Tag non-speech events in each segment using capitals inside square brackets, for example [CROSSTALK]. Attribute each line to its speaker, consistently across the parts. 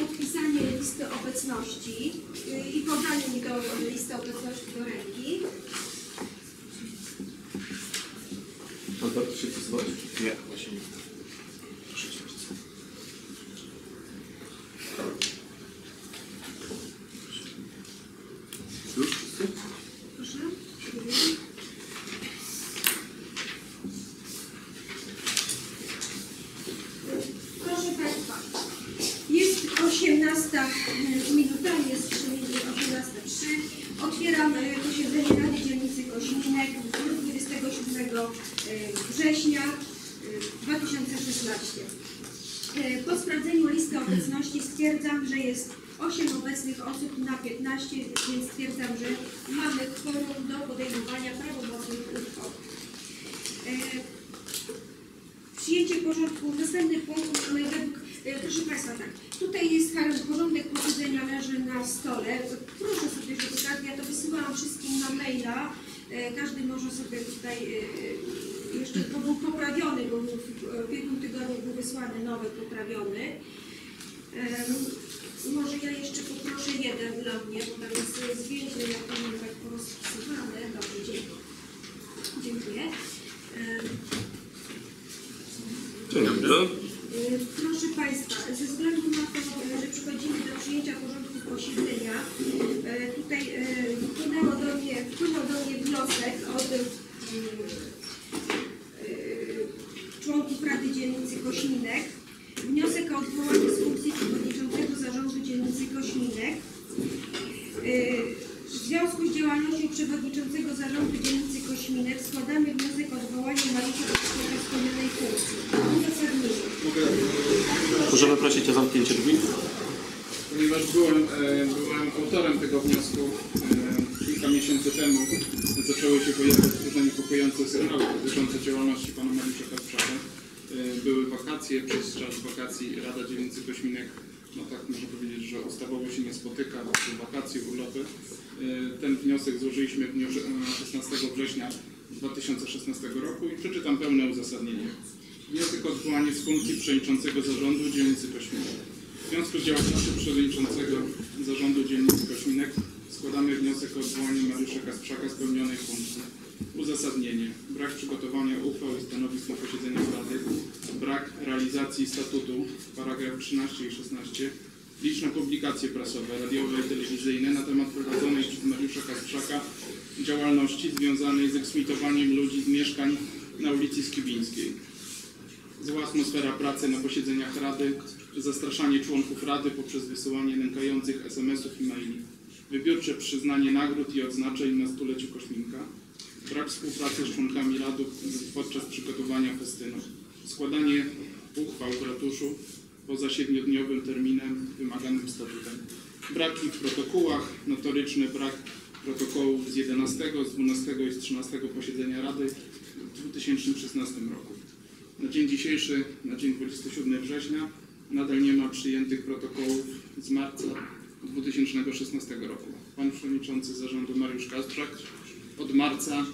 Speaker 1: podpisanie listy obecności y, i podanie mi do listy obecności do ręki.
Speaker 2: Pan się?
Speaker 3: Nie, właśnie nie.
Speaker 4: Czas wakacji Rada Dzielnicy Kośminek, no tak można powiedzieć, że ustawowo się nie spotyka, są wakacje, urlopy. E, Ten wniosek złożyliśmy w dniu e, 16 września 2016 roku i przeczytam pełne uzasadnienie. Wniosek o odwołanie z funkcji przewodniczącego zarządu dzielnicy Kośminek. W związku z działalnością przewodniczącego zarządu dzielnicy Kośminek składamy wniosek o odwołanie Mariusza Kasprzaka z pełnionej funkcji. Uzasadnienie. Brak przygotowania uchwał i stanowisk na posiedzeniach Rady. Brak realizacji statutu, paragraf 13 i 16. Liczne publikacje prasowe, radiowe i telewizyjne na temat prowadzonej przez Mariusza Kasprzaka działalności związanej z eksmitowaniem ludzi z mieszkań na ulicy Skibińskiej. Zła atmosfera pracy na posiedzeniach Rady, zastraszanie członków Rady poprzez wysyłanie nękających SMS-ów i maili, wybiórcze przyznanie nagród i odznaczeń na stuleciu Kośminka, brak współpracy z członkami Rady podczas przygotowania festynu, składanie uchwał w ratuszu poza siedmiodniowym terminem wymaganym statutem, braki w protokołach, notoryczny brak protokołów z 11, z 12 i z 13 posiedzenia Rady w 2016 roku. Na dzień dzisiejszy, na dzień 27 września, nadal nie ma przyjętych protokołów z marca 2016 roku. Pan Przewodniczący Zarządu Mariusz Kasprzak od marca,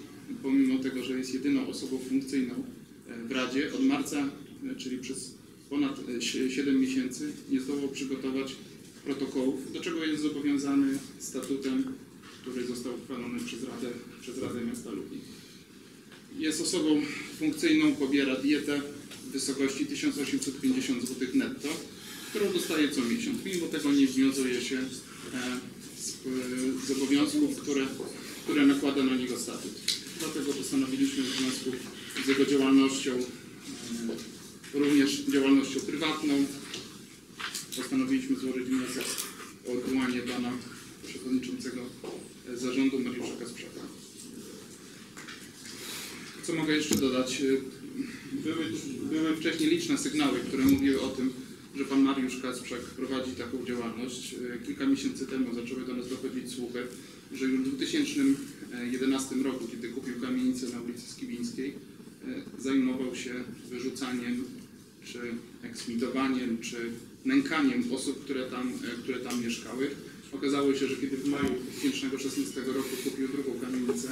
Speaker 4: pomimo tego, że jest jedyną osobą funkcyjną e, w Radzie, od marca, e, czyli przez ponad e, sie- 7 miesięcy, nie zdołał przygotować protokołów, do czego jest zobowiązany statutem, który został uchwalony przez Radę, przez Radę Miasta Lublin. Jest osobą funkcyjną, pobiera dietę w wysokości 1850 zł netto, którą dostaje co miesiąc. Mimo tego nie wiązuje się e, z, e, z obowiązków, które, które nakłada na niego statut. Dlatego postanowiliśmy w związku z jego działalnością, e, również działalnością prywatną, postanowiliśmy złożyć wniosek o odwołanie pana przewodniczącego e, zarządu Mariusza Kasprzaka. Co mogę jeszcze dodać? Były, były wcześniej liczne sygnały, które mówiły o tym, że pan Mariusz Kasprzak prowadzi taką działalność. Kilka miesięcy temu zaczęły do nas dochodzić słuchy, że już w 2011 roku, kiedy kupił kamienicę na ulicy Skibińskiej, e, zajmował się wyrzucaniem, czy eksmitowaniem, czy nękaniem osób, które tam, e, które tam mieszkały. Okazało się, że kiedy w maju 2016 roku kupił drugą kamienicę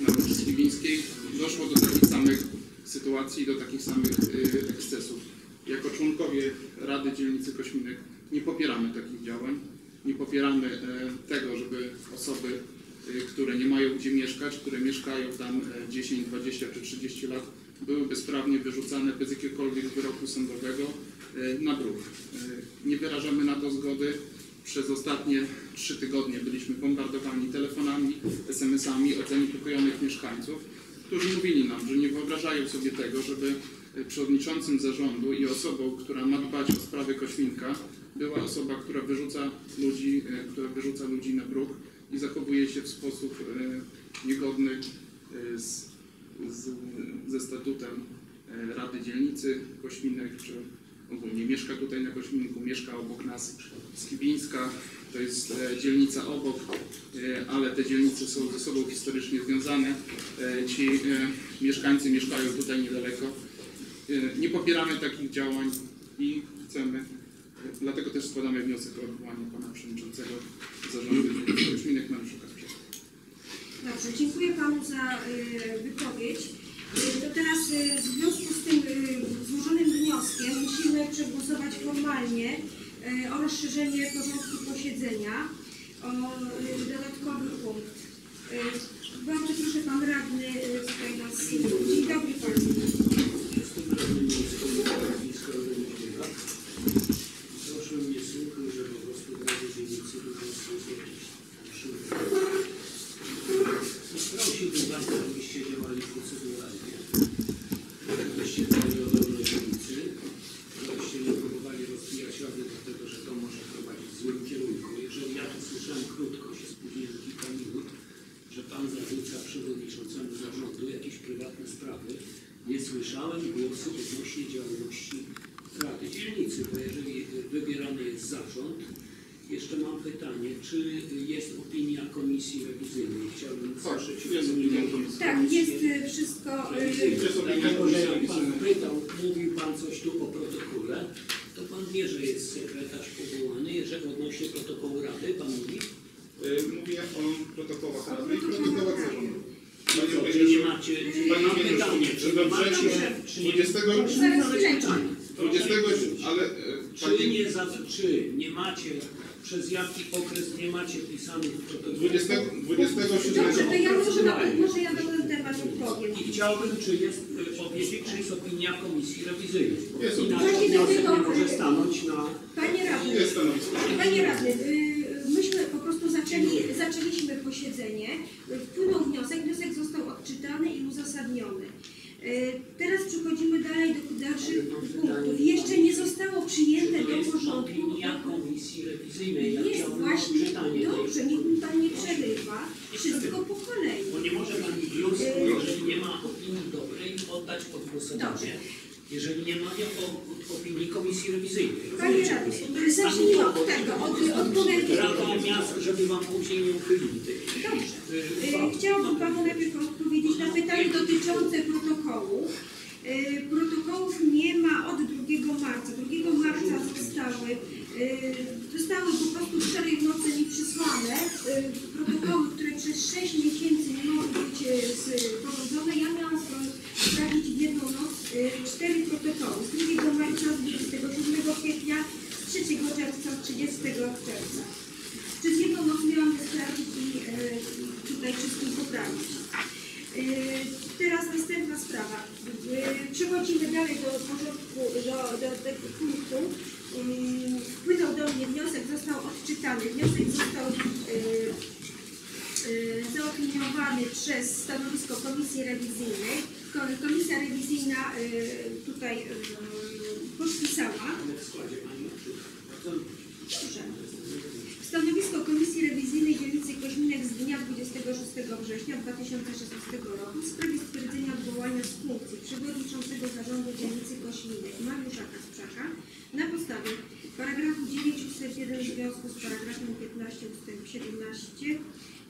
Speaker 4: na ulicy Skibińskiej, doszło do takich samych sytuacji, do takich samych ekscesów. Jako członkowie Rady Dzielnicy Kośminek Nie popieramy takich działań. Nie popieramy e, tego, żeby osoby, e, które nie mają gdzie mieszkać, które mieszkają tam e, 10, 20 czy 30 lat, były bezprawnie wyrzucane bez jakiegokolwiek wyroku sądowego e, na bruk. E, Nie wyrażamy na to zgody. Przez ostatnie trzy tygodnie byliśmy bombardowani telefonami, SMS-ami od zaniepokojonych mieszkańców, którzy mówili nam, że nie wyobrażają sobie tego, żeby e, przewodniczącym zarządu i osobą, która ma dbać o sprawy Kośminka, była osoba, która wyrzuca ludzi, e, która wyrzuca ludzi na bruk i zachowuje się w sposób e, niegodny e, z, z, ze statutem Rady Dzielnicy Kośminek, czy ogólnie mieszka tutaj na Kośminku, mieszka obok nas Skibińska, to jest dzielnica obok, ale te dzielnice są ze sobą historycznie związane. Ci mieszkańcy mieszkają tutaj niedaleko. E, Nie popieramy takich działań i chcemy, dlatego też składamy wniosek o odwołanie pana przewodniczącego zarządu Kośminek Mariusza.
Speaker 3: Dobrze, dziękuję Panu za y, wypowiedź. Y, To teraz y, w związku z tym y, złożonym wnioskiem musimy przegłosować formalnie y, o rozszerzenie porządku posiedzenia o y, dodatkowy punkt. Y, Bardzo proszę Pan Radny y, tutaj nas... Dzień dobry Panu.
Speaker 5: Pan zarzuca przewodniczącemu zarządu jakieś prywatne sprawy, nie słyszałem głosu odnośnie działalności Rady Dzielnicy, bo jeżeli wybierany jest zarząd, jeszcze mam pytanie, czy jest opinia Komisji Rewizyjnej? Chciałbym
Speaker 4: Tak,
Speaker 5: usłyszeć
Speaker 4: jest
Speaker 5: opinię
Speaker 4: opinia komisji.
Speaker 3: Tak, jest y, wszystko... y.
Speaker 4: Jest opinia Komisji
Speaker 5: Pan pytał, mówił Pan coś tu o protokole, to Pan wie, że jest sekretarz powołany, jeżeli odnośnie protokołu Rady, Pan mówi?
Speaker 4: E, Mówię o protokołach Rady i protokołach zarządu. Panie
Speaker 5: macie, czy
Speaker 4: że
Speaker 5: czy macie,
Speaker 4: wrześniu
Speaker 5: czy nie
Speaker 4: 20
Speaker 5: Proszę
Speaker 3: Zaraz
Speaker 5: zadać
Speaker 3: chwileczkę.
Speaker 5: pytanie.
Speaker 4: 20, ale e,
Speaker 5: Czy nie, za, czy nie macie, przez jaki okres nie macie pisanych w protokole?
Speaker 4: 20, 27
Speaker 3: Dobrze, to ja może na, może ja na ten temat odpowiem.
Speaker 5: I chciałbym, czy jest y, powiedzieć, czy jest opinia Komisji Rewizyjnej.
Speaker 4: Jest.
Speaker 5: Inaczej wniosek nie może stanąć na...
Speaker 3: Panie Radny. Panie Radny, y, myśmy po prostu zaczęli, zaczęliśmy posiedzenie, y, wpłynął wniosek, wniosek został odczytany i uzasadniony. Y, Teraz przechodzimy dalej do dalszych punktów. Jeszcze nie zostało przyjęte do porządku. Jest właśnie, dobrze, niech mi Pan nie przerywa, wszystko po kolei.
Speaker 5: Bo nie może Pan wniosku, jeżeli nie ma opinii dobrej, oddać pod głosowanie. Jeżeli nie ma o- opinii Komisji Rewizyjnej.
Speaker 3: Panie? Radny, zacznijmy od tego, od odpowiedzi.
Speaker 5: Rada miast, żeby Wam później nie uchylili tej
Speaker 3: Dobrze.
Speaker 5: uchwały.
Speaker 3: Chciałabym Panu najpierw odpowiedzieć na pytanie dotyczące protokołu. Y, Protokołów nie ma od 2 marca. 2 marca zostały, y, zostały po prostu wczoraj w nocy mi przysłane y, protokoły, które przez 6 miesięcy nie mogły być sporządzone. Ja miałam sprawdzić w jedną noc y, cztery protokoły. Z 2 marca, z 27 kwietnia, z 3 czerwca, z 30 czerwca. Przez jedną noc miałam sprawdzić i e, tutaj wszystkim poprawić. E, teraz następna sprawa. E, przechodzimy dalej do porządku, do, do tego punktu. Mm, wpłynął do mnie wniosek, został odczytany. Wniosek został zaopiniowany przez stanowisko Komisji Rewizyjnej. Ko- Komisja Rewizyjna tutaj podpisała. Dobrze. Stanowisko Komisji Rewizyjnej Dzielnicy Koźminek z dnia 26 września 2016 roku w sprawie stwierdzenia odwołania z funkcji przewodniczącego zarządu dzielnicy Koźminek Mariusza Kasprzaka na podstawie paragrafu 9 ust. 1 w związku z paragrafem 15 ust. 17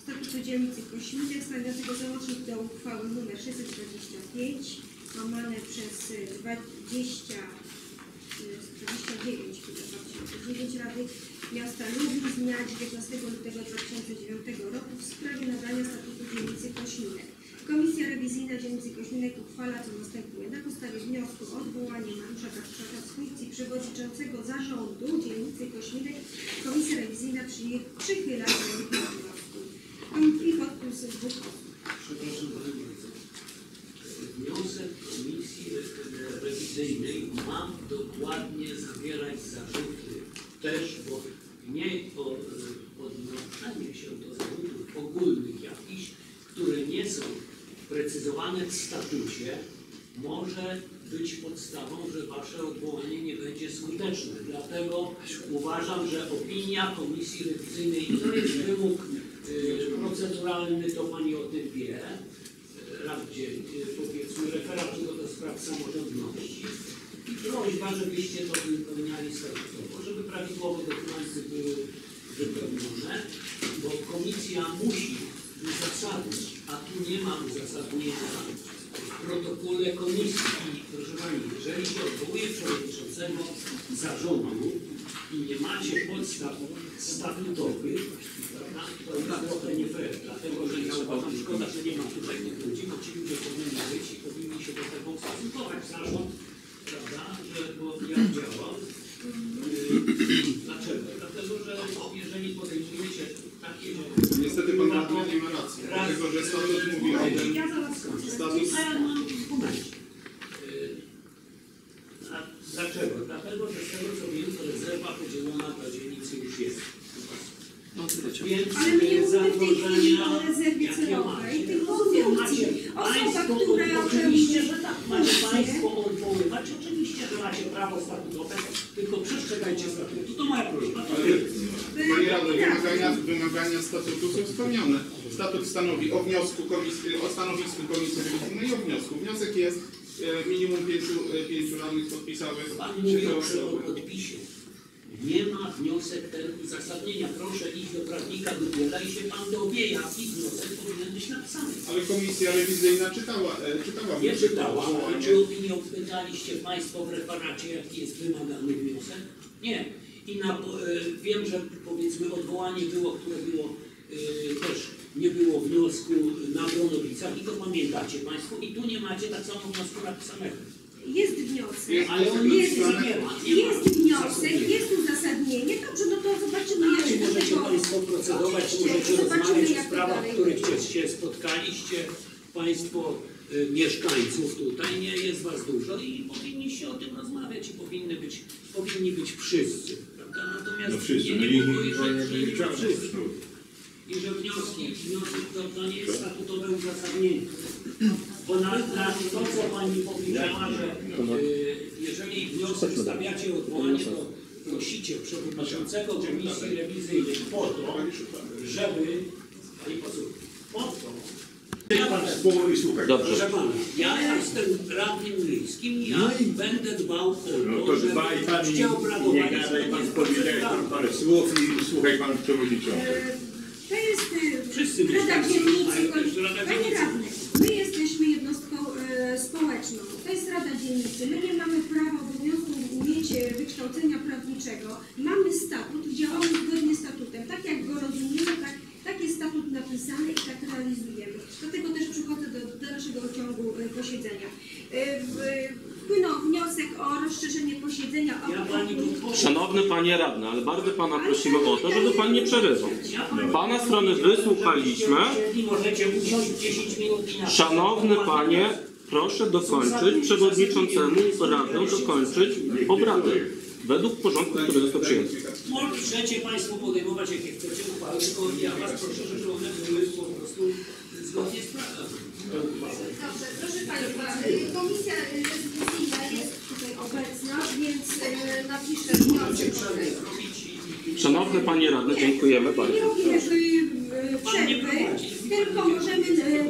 Speaker 3: Statutu Dzielnicy Koźminek stanowiącego załącznik do uchwały nr 625 łamane przez y, 20 29 2009 Rady Miasta Lublin z dnia 19 lutego 2009 roku w sprawie nadania statutu dzielnicy Kośminek. Komisja rewizyjna dzielnicy Koźminek uchwala co następuje. Na podstawie wniosku o odwołanie Mariusza Kasprzaka z funkcji przewodniczącego zarządu dzielnicy Koźminek Komisja rewizyjna przy- przychyla się do wniosku. I podpis dwóch osób.
Speaker 5: Przepraszam. Wniosek Komisji e, Rewizyjnej ma dokładnie zawierać zarzuty też, bo nie e, odnoszenie się do zarzutów ogólnych jakichś, które nie są precyzowane w statucie, może być podstawą, że Wasze odwołanie nie będzie skuteczne. Dlatego uważam, że opinia Komisji Rewizyjnej, to jest wymóg y, proceduralny, to Pani o tym wie, Radzie, y, powiedzmy, referatu do spraw samorządności. I prośba, żebyście to wypełniali statutowo, żeby prawidłowo dokumenty były wypełnione, bo komisja musi uzasadnić, a tu nie ma uzasadnienia w protokole komisji. Proszę Pani, jeżeli się odwołuje przewodniczącego zarządu i nie macie podstaw statutowych, prawda, to jest trochę nie fair, dlatego że szkoda, że nie ma tutaj tych ludzi, bo ci ludzie powinni być i powinni się do tego ustosunkować. Zarząd, prawda, że bo ja działam. Yy, [CLEARS THROAT] Dlaczego? Dlatego, że jeżeli podejmujecie takie
Speaker 4: Niestety pan radny nie ma racji, dlatego że statut mówi o tym,
Speaker 3: Ja zaraz
Speaker 5: a momencie. Yy, dlaczego? Dlatego, że z tego co wiem, to rezerwa podzielona dla dzielnicy już jest.
Speaker 2: No.
Speaker 5: Więc
Speaker 3: Ale my nie mówimy w tej chwili o rezerwie celowej, tylko o funkcji.
Speaker 5: Państwo, Oczywiście, że tak, macie. Państwo odwoływać, oczywiście, że macie prawo statutowe, tylko przestrzegajcie statutu. To moja prośba. To.
Speaker 4: Panie radny, wymagania, wymagania statutu są spełnione. Statut stanowi o wniosku komisji, o stanowisku komisji rewizyjnej i o wniosku. Wniosek jest e, minimum pięciu, e, pięciu radnych podpisały
Speaker 5: Pan mówi o podpisie. Nie ma wniosek ten uzasadnienia. Proszę iść do prawnika Dubiela i się Pan dowie, jaki wniosek powinien być napisany.
Speaker 4: Ale komisja rewizyjna czytała, e, czytała
Speaker 5: Nie czytała, ale czy opinią pytaliście Państwo w referacie, jaki jest wymagany wniosek? Nie. I na, e, wiem, że powiedzmy odwołanie było, które było e, też nie było wniosku na Bronowicach i to pamiętacie Państwo i tu nie macie tak samo wniosku napisanego.
Speaker 3: Jest wniosek.
Speaker 4: Jest
Speaker 5: Ale on
Speaker 3: Jest,
Speaker 5: nie. Nie ma
Speaker 3: wniosek, jest uzasadnienie. Dobrze, no to zobaczymy, jak
Speaker 5: Czy
Speaker 3: się do
Speaker 5: możecie
Speaker 3: tego...
Speaker 5: Państwo procedować, czy
Speaker 3: Oczywiście,
Speaker 5: możecie
Speaker 3: zobaczymy,
Speaker 5: rozmawiać o
Speaker 3: to
Speaker 5: sprawach, w których
Speaker 3: będzie.
Speaker 5: się, się spotkaliście Państwo y, mieszkańców tutaj, nie jest Was dużo i powinniście o tym rozmawiać i powinny być, powinni być wszyscy, prawda? Natomiast
Speaker 6: No wszyscy, no nie
Speaker 5: że, że nie ma
Speaker 6: liczamy.
Speaker 5: wszyscy. I że wnioski, wnioski to, to nie jest statutowe uzasadnienie. Bo na, na to, co Pani powiedziała, że y, jeżeli wniosek stawiacie o odwołanie, to prosicie przewodniczącego Komisji Rewizyjnej po to, żeby, Pani poseł, po to.
Speaker 2: Dobrze.
Speaker 5: proszę Pana, ja jestem radnym miejskim, ja
Speaker 6: No i-
Speaker 5: będę dbał o
Speaker 6: No
Speaker 5: to,
Speaker 6: to
Speaker 5: żeby
Speaker 6: dbaj pan i
Speaker 5: czcie obradowanie
Speaker 6: nie gadaj pan, parę słów i słuchaj pan przewodniczący.
Speaker 3: To jest
Speaker 5: Wszyscy
Speaker 3: Rada Dzielnicy. Panie radny, my jesteśmy jednostką e, społeczną. To jest Rada Dzielnicy. My nie mamy prawa obowiązku mieć e, wykształcenia prawniczego. Mamy statut, działamy zgodnie z statutem. Tak jak go rozumiemy, tak, tak jest statut napisany i tak realizujemy. Dlatego też przychodzę do dalszego ciągu e, posiedzenia. Wpłynął wniosek o rozszerzenie posiedzenia o
Speaker 5: Ja Pani tu
Speaker 2: Szanowny panie radny, ale bardzo pana prosimy o to, żeby pan nie przerywał.
Speaker 5: Ja Pani
Speaker 2: Pana strony wysłuchaliśmy.
Speaker 5: I możecie usiąść 10 minut i na
Speaker 2: Szanowny panie, proszę dokończyć przewodniczącemu radę dokończyć obrady. Według porządku, który został przyjęty.
Speaker 5: Możecie Państwo podejmować jakie chcecie uchwały, tylko ja Was proszę, żeby one były po prostu zgodnie z prawem.
Speaker 3: Dobrze, proszę Państwa, y, komisja obecna, więc y, napiszę wniosek.
Speaker 2: Szanowny panie radny, dziękujemy
Speaker 3: Nie
Speaker 2: bardzo.
Speaker 5: nie
Speaker 3: przerwy, tylko możemy y,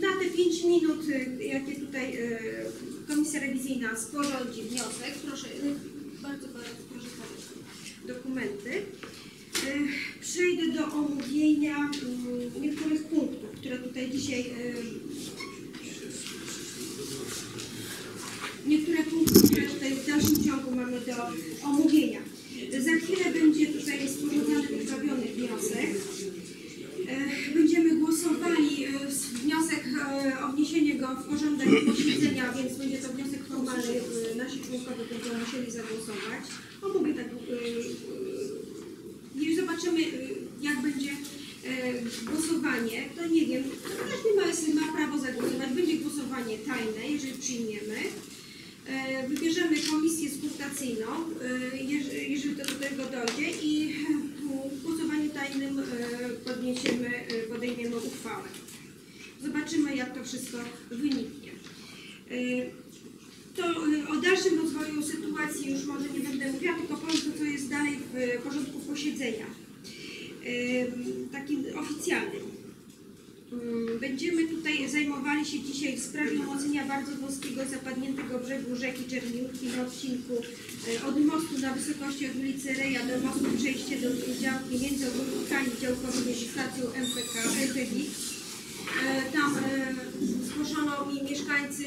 Speaker 3: na te 5 minut, jakie tutaj komisja rewizyjna sporządzi wniosek, proszę, bardzo, bardzo proszę podać dokumenty. Przejdę do omówienia y, niektórych punktów, które tutaj dzisiaj niektóre punkty, dalszym ciągu mamy do omówienia. Za chwilę będzie tutaj sporządzany wyprawiony wniosek. E, Będziemy głosowali e, wniosek e, o wniesienie go w porządek posiedzenia, więc będzie to wniosek formalny. Nasi członkowie będą musieli zagłosować. Omówię tak. e, e, I zobaczymy, jak będzie głosowanie. To nie wiem, każdy ma, ma prawo zagłosować. Będzie głosowanie tajne, jeżeli przyjmiemy. E, Wybierzemy komisję skrutacyjną, e, jeż- jeżeli do tego dojdzie i w głosowaniu tajnym e, podniesiemy, podejmiemy uchwałę. Zobaczymy, jak to wszystko wyniknie. To o dalszym rozwoju sytuacji już może nie będę mówiła, tylko powiem to, co jest dalej w porządku posiedzenia. Takim oficjalnym. Mm, Będziemy tutaj zajmowali się dzisiaj w sprawie umocnienia bardzo wąskiego zapadniętego brzegu rzeki Czerniówki na odcinku e, od mostu na wysokości od ulicy Reja do mostu przejście do działki między ogórkami działkowymi stacją MPK Elfewik. E, Tam e, zgłoszono mi mieszkańcy,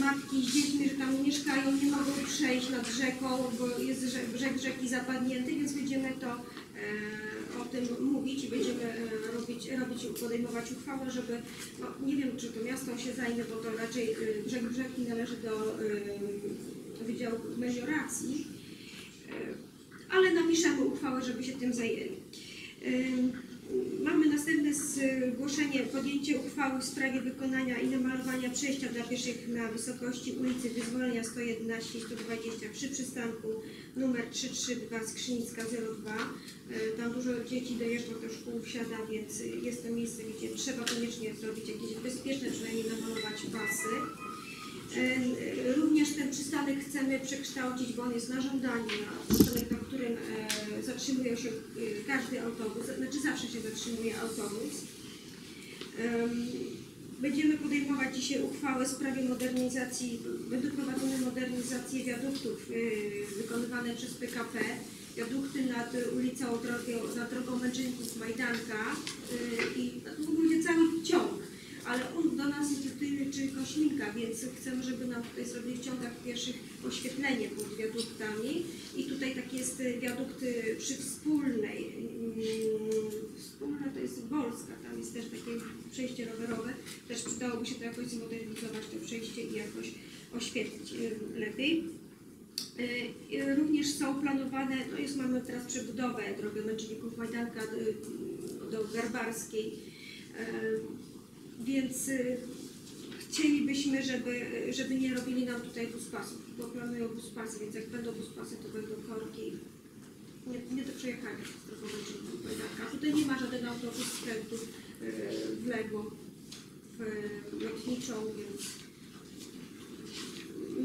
Speaker 3: matki z dziećmi, że tam mieszkają, nie mogą przejść nad rzeką, bo jest rze- brzeg rzeki zapadnięty, więc będziemy to o tym mówić i będziemy robić, robić, podejmować uchwałę, żeby, no, nie wiem czy to miasto się zajmie, bo to raczej brzeg rzeki należy do e, Wydziału Melioracji, e, ale napiszemy uchwałę, żeby się tym zajęli. Mamy następne zgłoszenie, podjęcie uchwały w sprawie wykonania i namalowania przejścia dla pieszych na wysokości ulicy Wyzwolenia 111 i 120 przy przystanku numer 332 Skrzynicka 02. Y, Tam dużo dzieci dojeżdża do szkół, wsiada, więc y, jest to miejsce, gdzie trzeba koniecznie zrobić jakieś bezpieczne, przynajmniej namalować pasy. E, Również ten przystanek chcemy przekształcić, bo on jest na żądanie, na przystanek, na którym e, zatrzymuje się e, każdy autobus, znaczy zawsze się zatrzymuje autobus. Em, Będziemy podejmować dzisiaj uchwałę w sprawie modernizacji, będą prowadzone modernizacje wiaduktów e, wykonywane przez PKP. Wiadukty nad ulicą drogą, nad drogą Męczenników Majdanka i ogóle będzie cały ciąg ale on do nas jest dotyczy Kośminka, więc chcemy, żeby nam tutaj zrobili w ciągach pierwszych oświetlenie pod wiaduktami. I tutaj tak jest wiadukt y, przy wspólnej, mm, wspólna to jest Wolska, tam jest też takie przejście rowerowe, też przydałoby się to jakoś zmodernizować to przejście i jakoś oświetlić y, lepiej. Y, Również są planowane, no jest, mamy teraz przebudowę drogi Męczenników Majdanka do, Garbarskiej, więc y, chcielibyśmy, żeby, żeby nie robili nam tutaj buspasów, bo planują buspasy, więc jak będą buspasy, to będą korki. Nie, nie do przejechania z drogą Męczenników Majdanka. Tutaj nie ma żaden autobus skrętu y, w lewo, w y, lotniczą, więc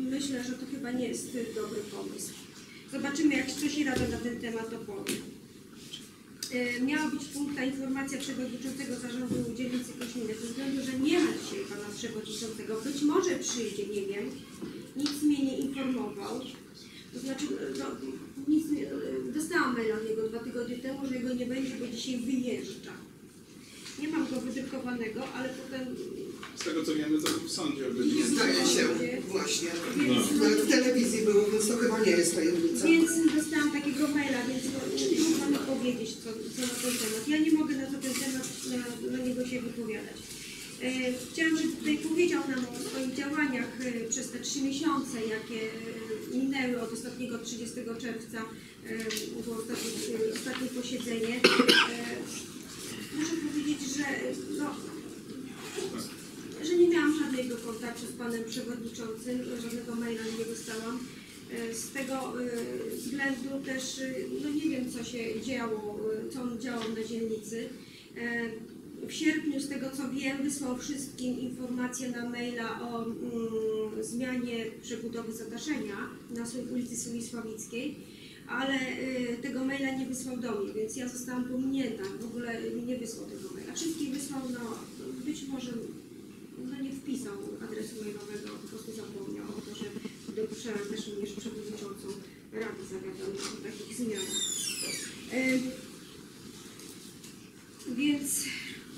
Speaker 3: myślę, że to chyba nie jest y, dobry pomysł. Zobaczymy, jak coś Rada na ten temat opowie. E, Miała być punkta informacja przewodniczącego zarządu dzielnicy Kośminek. Ze względu, że nie ma dzisiaj pana przewodniczącego, być może przyjdzie, nie wiem, nic mnie nie informował. To znaczy, no, nic nie, dostałam maila od niego dwa tygodnie temu, że jego nie będzie, bo dzisiaj wyjeżdża. Nie mam go wydrukowanego, ale potem
Speaker 4: Z tego co wiemy, to był w sądzie
Speaker 3: Nie
Speaker 7: Zdaje się, właśnie. Nawet w telewizji było, więc to chyba nie jest tajemnica.
Speaker 3: Więc dostałam takiego maila, więc no, nie mogłam powiedzieć, co, co na ten temat. Ja nie mogę na to ten temat, na, na niego się wypowiadać. E, chciałam, żeby tutaj powiedział nam o swoich działaniach e, przez te trzy miesiące, jakie e, minęły od ostatniego 30 czerwca, e, było ostatnie, ostatnie posiedzenie. E, muszę powiedzieć, że no, że nie miałam żadnego kontaktu z panem przewodniczącym, żadnego maila nie dostałam. E, Z tego e, względu też e, no nie wiem co się działo, co on działał na dzielnicy. W sierpniu z tego co wiem wysłał wszystkim informację na maila o mm, zmianie przebudowy zadaszenia na ulicy Sulisławickiej, ale e, tego maila nie wysłał do mnie, więc ja zostałam pominięta, w ogóle nie wysłał tego maila. Wszystkich wysłał, no być może wpisał adresu mailowego, po prostu zapomniał o to, że dopisze też również przewodniczącą Rady zawiadomić o takich zmianach. E, więc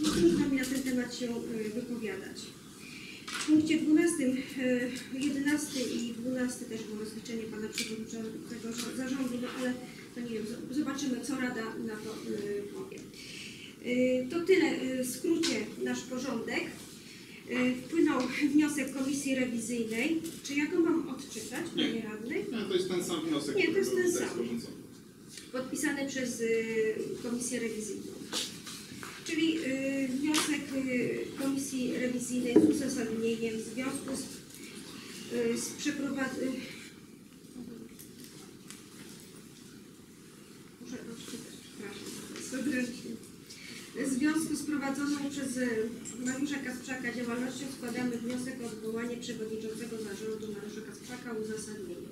Speaker 3: no, trudno mi na ten temat się e, wypowiadać. W punkcie 12, e, 11 i 12 też było rozliczenie pana przewodniczącego zarządu, no ale nie wiem, zobaczymy co Rada na to e, powie. To tyle w skrócie nasz porządek. Y, Wpłynął wniosek komisji rewizyjnej. Czy ja go mam odczytać, panie
Speaker 4: Nie.
Speaker 3: radny?
Speaker 4: Nie, to jest ten sam wniosek,
Speaker 3: Nie, to jest ten sam. podpisany przez y, Komisję Rewizyjną. Czyli y, wniosek y, Komisji Rewizyjnej z uzasadnieniem w związku z, y, z przeprowadzeniem... Muszę odczytać, przepraszam. W związku z prowadzoną przez y, Mariusza Kasprzaka działalnością składamy wniosek o odwołanie przewodniczącego zarządu Mariusza Kasprzaka uzasadnienie.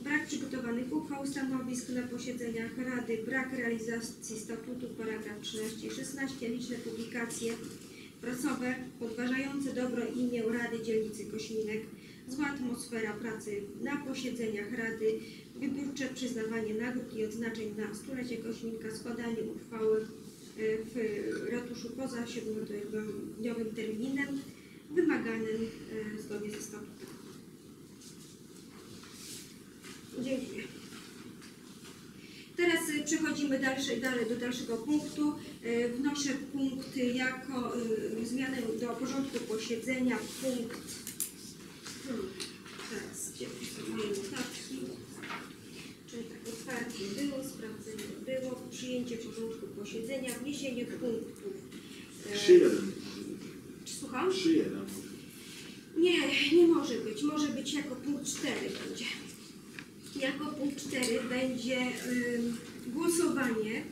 Speaker 3: Brak przygotowanych uchwał, stanowisk na posiedzeniach Rady, brak realizacji statutu, paragraf 13 i 16, liczne publikacje prasowe podważające dobro imię Rady Dzielnicy Kośminek, zła atmosfera pracy na posiedzeniach Rady, wybiórcze przyznawanie nagród i odznaczeń na stulecie Kośminka, składanie uchwały e, w ratuszu poza 7-dniowym terminem wymaganym e, zgodnie ze statutem. Dziękuję. Teraz y, przechodzimy dalszy, dalej do dalszego punktu. Y, Wnoszę punkt jako y, zmianę do porządku posiedzenia. Punkt. Hmm, teraz gdzie moje notatki? Było, sprawdzenie było, przyjęcie porządku posiedzenia, wniesienie punktów. y,
Speaker 6: Przyjemny.
Speaker 3: Czy Słucham?
Speaker 6: Przyjemny.
Speaker 3: Nie, nie może być. Może być jako punkt 4 będzie. Jako punkt 4 będzie ym, głosowanie.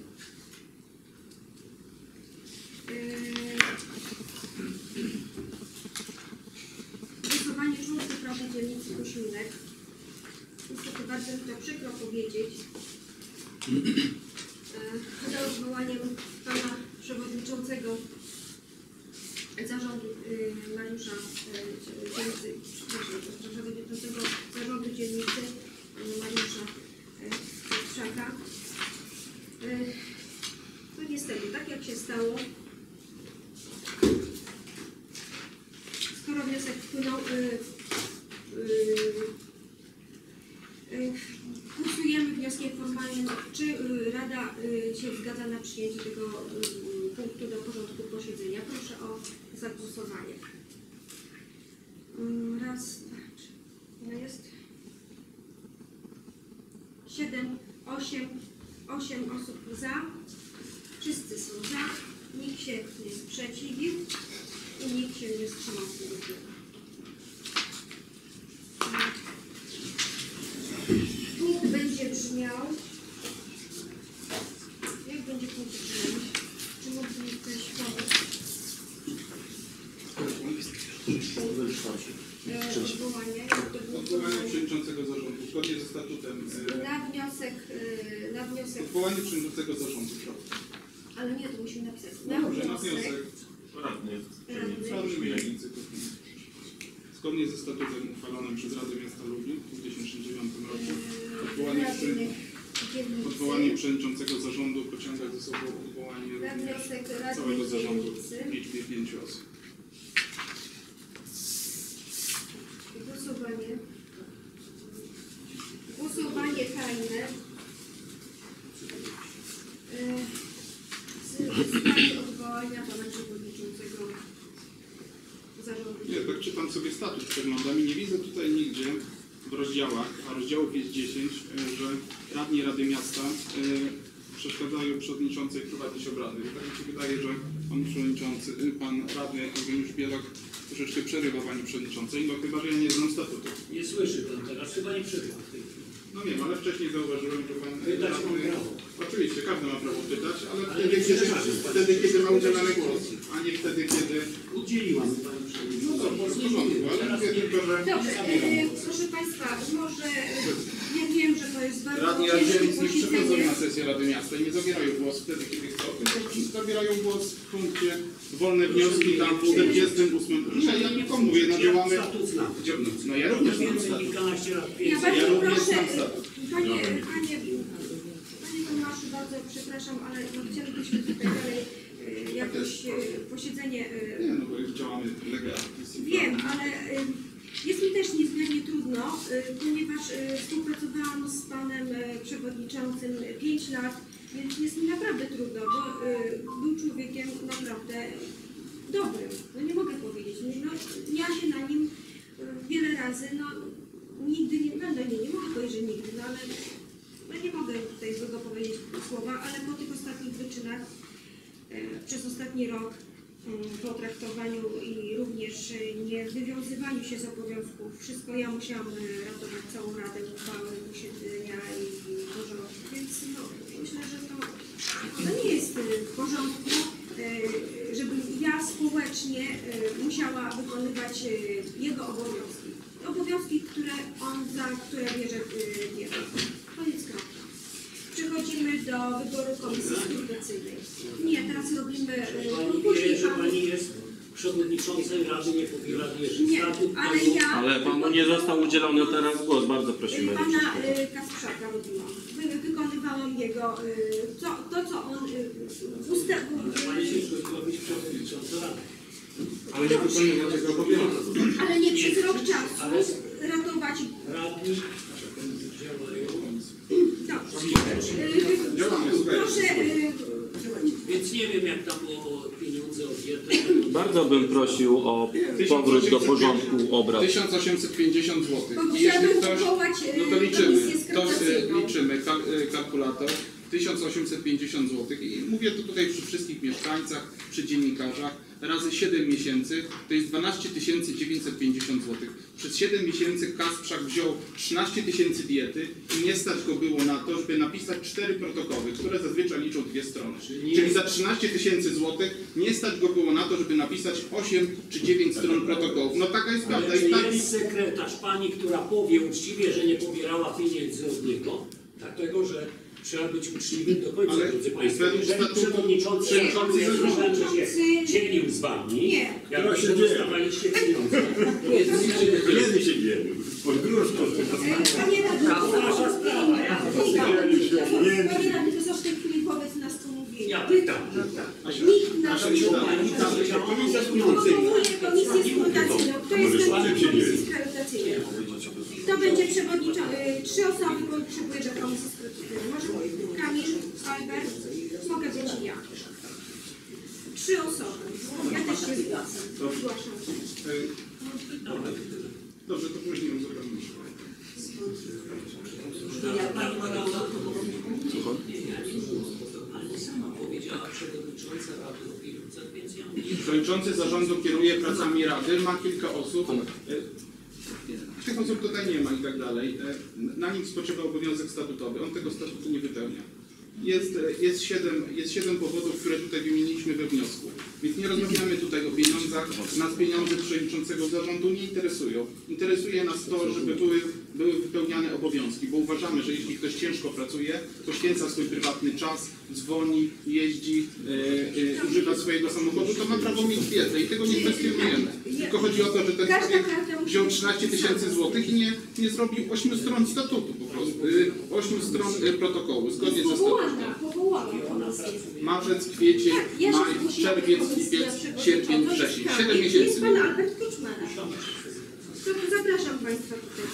Speaker 3: Głosowanie członków Rady Dzielnicy Kośminek. Niestety bardzo mi to przykro powiedzieć. Za odwołaniem pana przewodniczącego zarządu y, Mariusza y, przepraszam, przewodniczącego zarządu dzielnicy Mariusza y, Krzaka. Y, No niestety, tak jak się stało, skoro wniosek wpłynął, głosujemy wnioskiem formalnym, czy y, Rada y, się zgadza na przyjęcie tego y, punktu do porządku posiedzenia. Proszę o zagłosowanie. Mm, Raz, dwa, trzy. Jest siedem, osiem, osiem osób za. Wszyscy są za. Nikt się nie sprzeciwił i nikt się nie wstrzymał. Punkt będzie brzmiał. Jak będzie punkt brzmiał? Czy mógłby mi ktoś pomóc? E, Odwołanie. jak to było
Speaker 4: Odwołanie
Speaker 3: odwołanie?
Speaker 4: przewodniczącego zarządu. Zgodnie ze statutem. e,
Speaker 3: Na wniosek, e, na wniosek,
Speaker 4: Odwołanie przewodniczącego zarządu.
Speaker 3: ale nie, to musimy napisać.
Speaker 4: No dobrze, na wniosek.
Speaker 6: Radny.
Speaker 3: Radny.
Speaker 4: Radny Dzielnicy Kośminek. Zgodnie ze statutem uchwalonym przez Radę Miasta Lublin w 2009 roku. Odwołanie,
Speaker 3: dzielnicy.
Speaker 4: odwołanie przewodniczącego zarządu pociąga ze sobą odwołanie również całego zarządu w liczbie pięciu osób.
Speaker 3: Głosowanie. Głosowanie tajne. E, Z sprawie odwołania pana przewodniczącego zarządu.
Speaker 4: Nie, tak czytam sobie statut, przeglądam i nie widzę tutaj nigdzie w rozdziałach, a rozdziałów jest 10, e, że radni Rady Miasta e, przeszkadzają przewodniczącej prowadzić obrady. Tak mi się wydaje, że pan przewodniczący, e, pan radny Eugeniusz Bielak troszeczkę przerywa pani przewodniczącej, no chyba, że ja nie znam statutu.
Speaker 5: Nie słyszy pan teraz, chyba nie przerywa w tej chwili.
Speaker 4: No wiem, ale wcześniej zauważyłem, że pan
Speaker 5: Pytać mam
Speaker 4: radny...
Speaker 5: prawo.
Speaker 4: Oczywiście, każdy ma prawo pytać, ale
Speaker 5: Ale
Speaker 4: wtedy,
Speaker 5: nie
Speaker 4: kiedy, wtedy, kiedy ma udzielany głos, a nie wtedy, kiedy...
Speaker 5: Udzieliłam pani
Speaker 4: No
Speaker 5: przewodniczącej.
Speaker 4: dobrze, w porządku, ale mówię tylko, że...
Speaker 3: Dobrze, e, proszę Państwa, może e, ja wiem, że to jest bardzo
Speaker 4: Radni Radzielic nie przychodzą na sesję Rady Miasta i nie zabierają głosu wtedy, kiedy chcą. Zabierają głos w punkcie wolne wnioski tam w 48. Nie, ja tylko mówię, no działamy... No ja również
Speaker 5: Więcej
Speaker 4: statut.
Speaker 3: Ja
Speaker 5: więcej.
Speaker 3: bardzo
Speaker 4: Ja również
Speaker 3: proszę,
Speaker 4: znam statut.
Speaker 3: panie, panie, panie Tomaszu, bardzo przepraszam, ale no, chcielibyśmy tutaj dalej e, jakoś e, posiedzenie e,
Speaker 4: Nie, no bo już działamy legalnie.
Speaker 3: Wiem, ale y, jest mi też niezmiernie trudno, y, ponieważ y, współpracowałam z panem y, przewodniczącym 5 lat Więc jest mi naprawdę trudno, bo był człowiekiem naprawdę dobrym. No nie mogę powiedzieć. No, ja się na nim wiele razy, no nigdy nie będę, nie, nie mogę powiedzieć, że nigdy, no ale no, nie mogę tutaj złego powiedzieć słowa, ale po tych ostatnich wyczynach przez ostatni rok mm, po traktowaniu i również nie wywiązywaniu się z obowiązków. Wszystko ja musiałam e, ratować całą Radę, uchwały, posiedzenia i dużo. Więc no, myślę, że to, to nie jest e, w porządku, e, żebym ja społecznie musiała wykonywać jego obowiązki. Obowiązki, które on za które bierze bierze. Koniec kropka. Przechodzimy do wyboru komisji skrutacyjnej. Nie, teraz robimy e,
Speaker 5: Pani
Speaker 3: później
Speaker 5: wie, że
Speaker 3: pan-
Speaker 5: pani jest przewodniczącą Rady, nie powiela wierzyć.
Speaker 3: Nie, ale
Speaker 5: panu-
Speaker 3: ja...
Speaker 7: Ale panu nie został udzielony teraz głos, bardzo prosimy.
Speaker 3: Pana y, Kasprzaka robiłam. Wy, wykonywałam jego, y, co, to co on y, ustał...
Speaker 5: Pani się zgodziła być przewodniczącą Rady.
Speaker 4: Ale nie wykonywał tego obowiązku.
Speaker 3: Ale nie przez rok czasu
Speaker 5: Ale-
Speaker 3: ratować...
Speaker 5: Radni działają.
Speaker 3: Dobrze. Y. Proszę... y,
Speaker 5: Więc nie wiem, jak tam o pieniądze odjęte.
Speaker 7: Bardzo bym prosił o powrót do porządku obrad.
Speaker 4: 1850 zł.
Speaker 3: Bo
Speaker 4: I jeśli ktoś,
Speaker 3: e,
Speaker 4: no to liczymy,
Speaker 3: komisję
Speaker 4: to e, liczymy, e, kalkulator, 1850 zł. I mówię to tutaj przy wszystkich mieszkańcach, przy dziennikarzach, razy 7 miesięcy, to jest 12 950 zł. Przez 7 miesięcy Kasprzak wziął 13 tysięcy diety i nie stać go było na to, żeby napisać 4 protokoły, które zazwyczaj liczą dwie strony. Czyli za 13 tysięcy złotych nie stać go było na to, żeby napisać 8 czy 9 stron protokołów. No taka jest prawda.
Speaker 5: Czy
Speaker 4: tak,
Speaker 5: jest sekretarz pani, która powie uczciwie, że nie pobierała pieniędzy od niego? Dlatego, że trzeba być uczciwym do końca,
Speaker 4: Ale
Speaker 5: drodzy Państwo.
Speaker 4: według
Speaker 5: Jeżeli
Speaker 4: statutu
Speaker 5: przewodniczący
Speaker 4: przewodniczący
Speaker 5: ja słyszałem, że się dzielił z Wami,
Speaker 3: Nie.
Speaker 5: jak Państwo dostawaliście pieniądze. To jest
Speaker 8: Kiedy się dzieje? Pod gruszką.
Speaker 3: y, Panie radny, to są w tej chwili wobec nas pomówienia.
Speaker 5: Ja pytam.
Speaker 3: Nikt nas nie
Speaker 8: Komisja
Speaker 3: Powołuję komisję skrutacyjną. Kto jest
Speaker 8: Może z panem się
Speaker 3: komisji
Speaker 8: dzieje.
Speaker 3: Kto będzie przewodniczący? Y, Trzy osoby potrzebuję do komisji skrutacyjnej. Może Kamil, Albert? Mogę być i ja. Trzy osoby. Ja też się zgłaszam. Zgłaszam się.
Speaker 4: Dobrze, to później uzupełnię.
Speaker 5: Ale sama powiedziała przewodnicząca Rady o więc ja
Speaker 4: Przewodniczący zarządu kieruje pracami rady, ma kilka osób. Tych osób tutaj nie ma i tak dalej. E, Na nim spoczywa obowiązek statutowy. On tego statutu nie wypełnia. Jest, e, jest, siedem, jest siedem powodów, które tutaj wymieniliśmy we wniosku. Więc nie rozmawiamy tutaj o pieniądzach. Nas pieniądze przewodniczącego zarządu nie interesują. Interesuje nas to, żeby były, były wypełniane obowiązki, bo uważamy, że jeśli ktoś ciężko pracuje, poświęca swój prywatny czas, dzwoni, jeździ, e, e, używa swojego samochodu, to ma prawo mieć wiedzę i tego nie kwestionujemy. Tylko chodzi o to, że ten człowiek wziął 13 tysięcy złotych i nie, nie zrobił 8 stron statutu po prostu, y, 8 stron y, protokołu, zgodnie ze statutem. Marzec, kwiecień,
Speaker 3: Tak,
Speaker 4: maj, czerwiec, lipiec, sierpień, wrzesień.
Speaker 3: sprawy.
Speaker 4: 7
Speaker 3: Jest
Speaker 4: miesięcy.
Speaker 3: pan Albert. To zapraszam Państwa tutaj.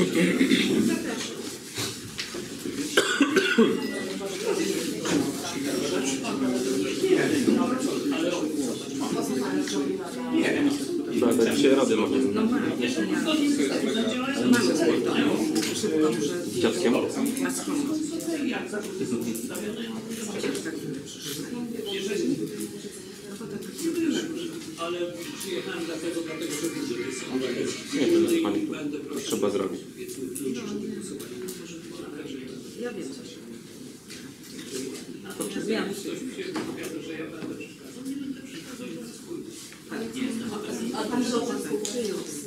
Speaker 3: O tutaj. Zapraszam.
Speaker 7: Tak, dzisiaj rady mamy. Z dziadkiem.
Speaker 5: Ale przyjechałem dlatego, dlatego że jest
Speaker 7: Nie, jest
Speaker 5: i
Speaker 7: pani.
Speaker 5: będę
Speaker 7: Trzeba zrobić.
Speaker 9: Ja wiem coś.
Speaker 5: Jak ktoś mi się wypowiada, że ja będę przeszkadzał, nie będę przeszkadzał, to jest swój. Nie agresywny.
Speaker 9: A pan
Speaker 5: różni przewodniczący.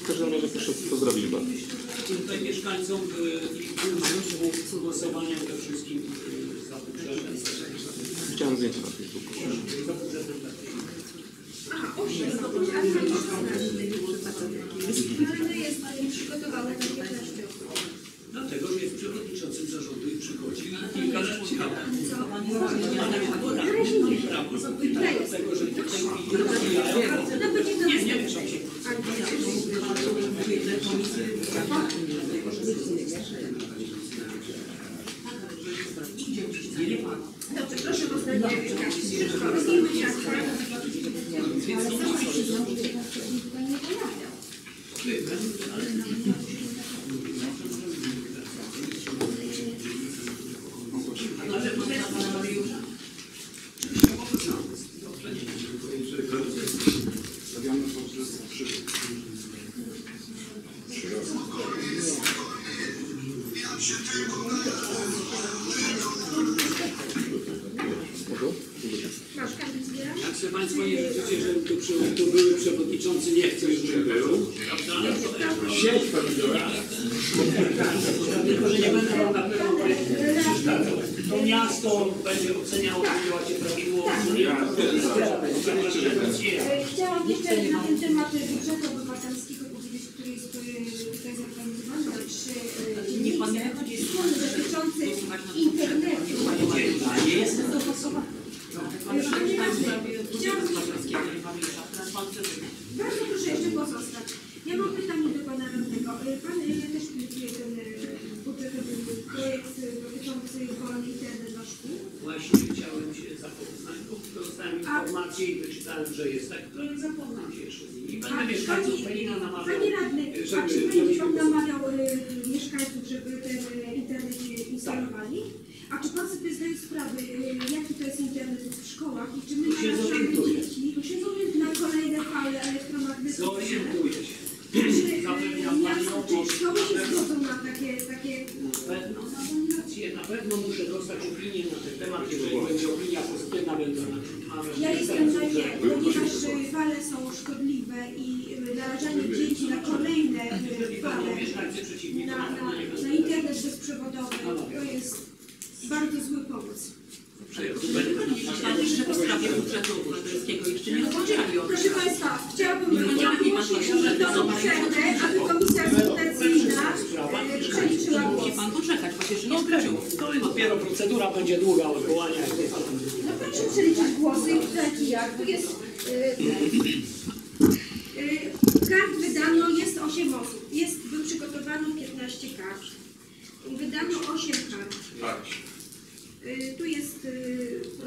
Speaker 7: W każdym razie proszę pozdrowić bardzo.
Speaker 5: Tutaj mieszkańcom i głosowania we wszystkim y, za budżetem.
Speaker 7: Widziałem zdjęcie na Facebooku.
Speaker 3: Aha. A to jest Ale
Speaker 5: sam się że to nie
Speaker 3: pamiętam.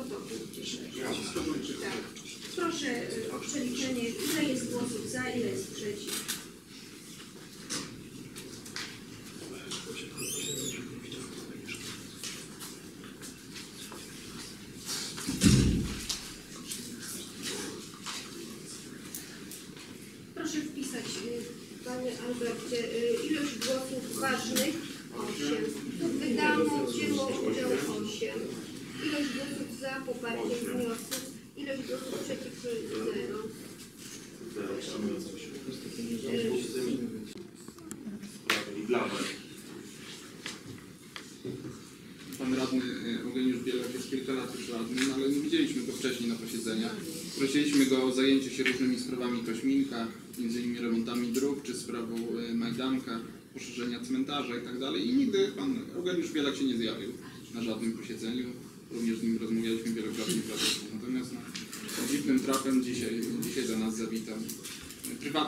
Speaker 3: Tak. Proszę o przeliczenie, ile jest głosów za, ile jest przeciw.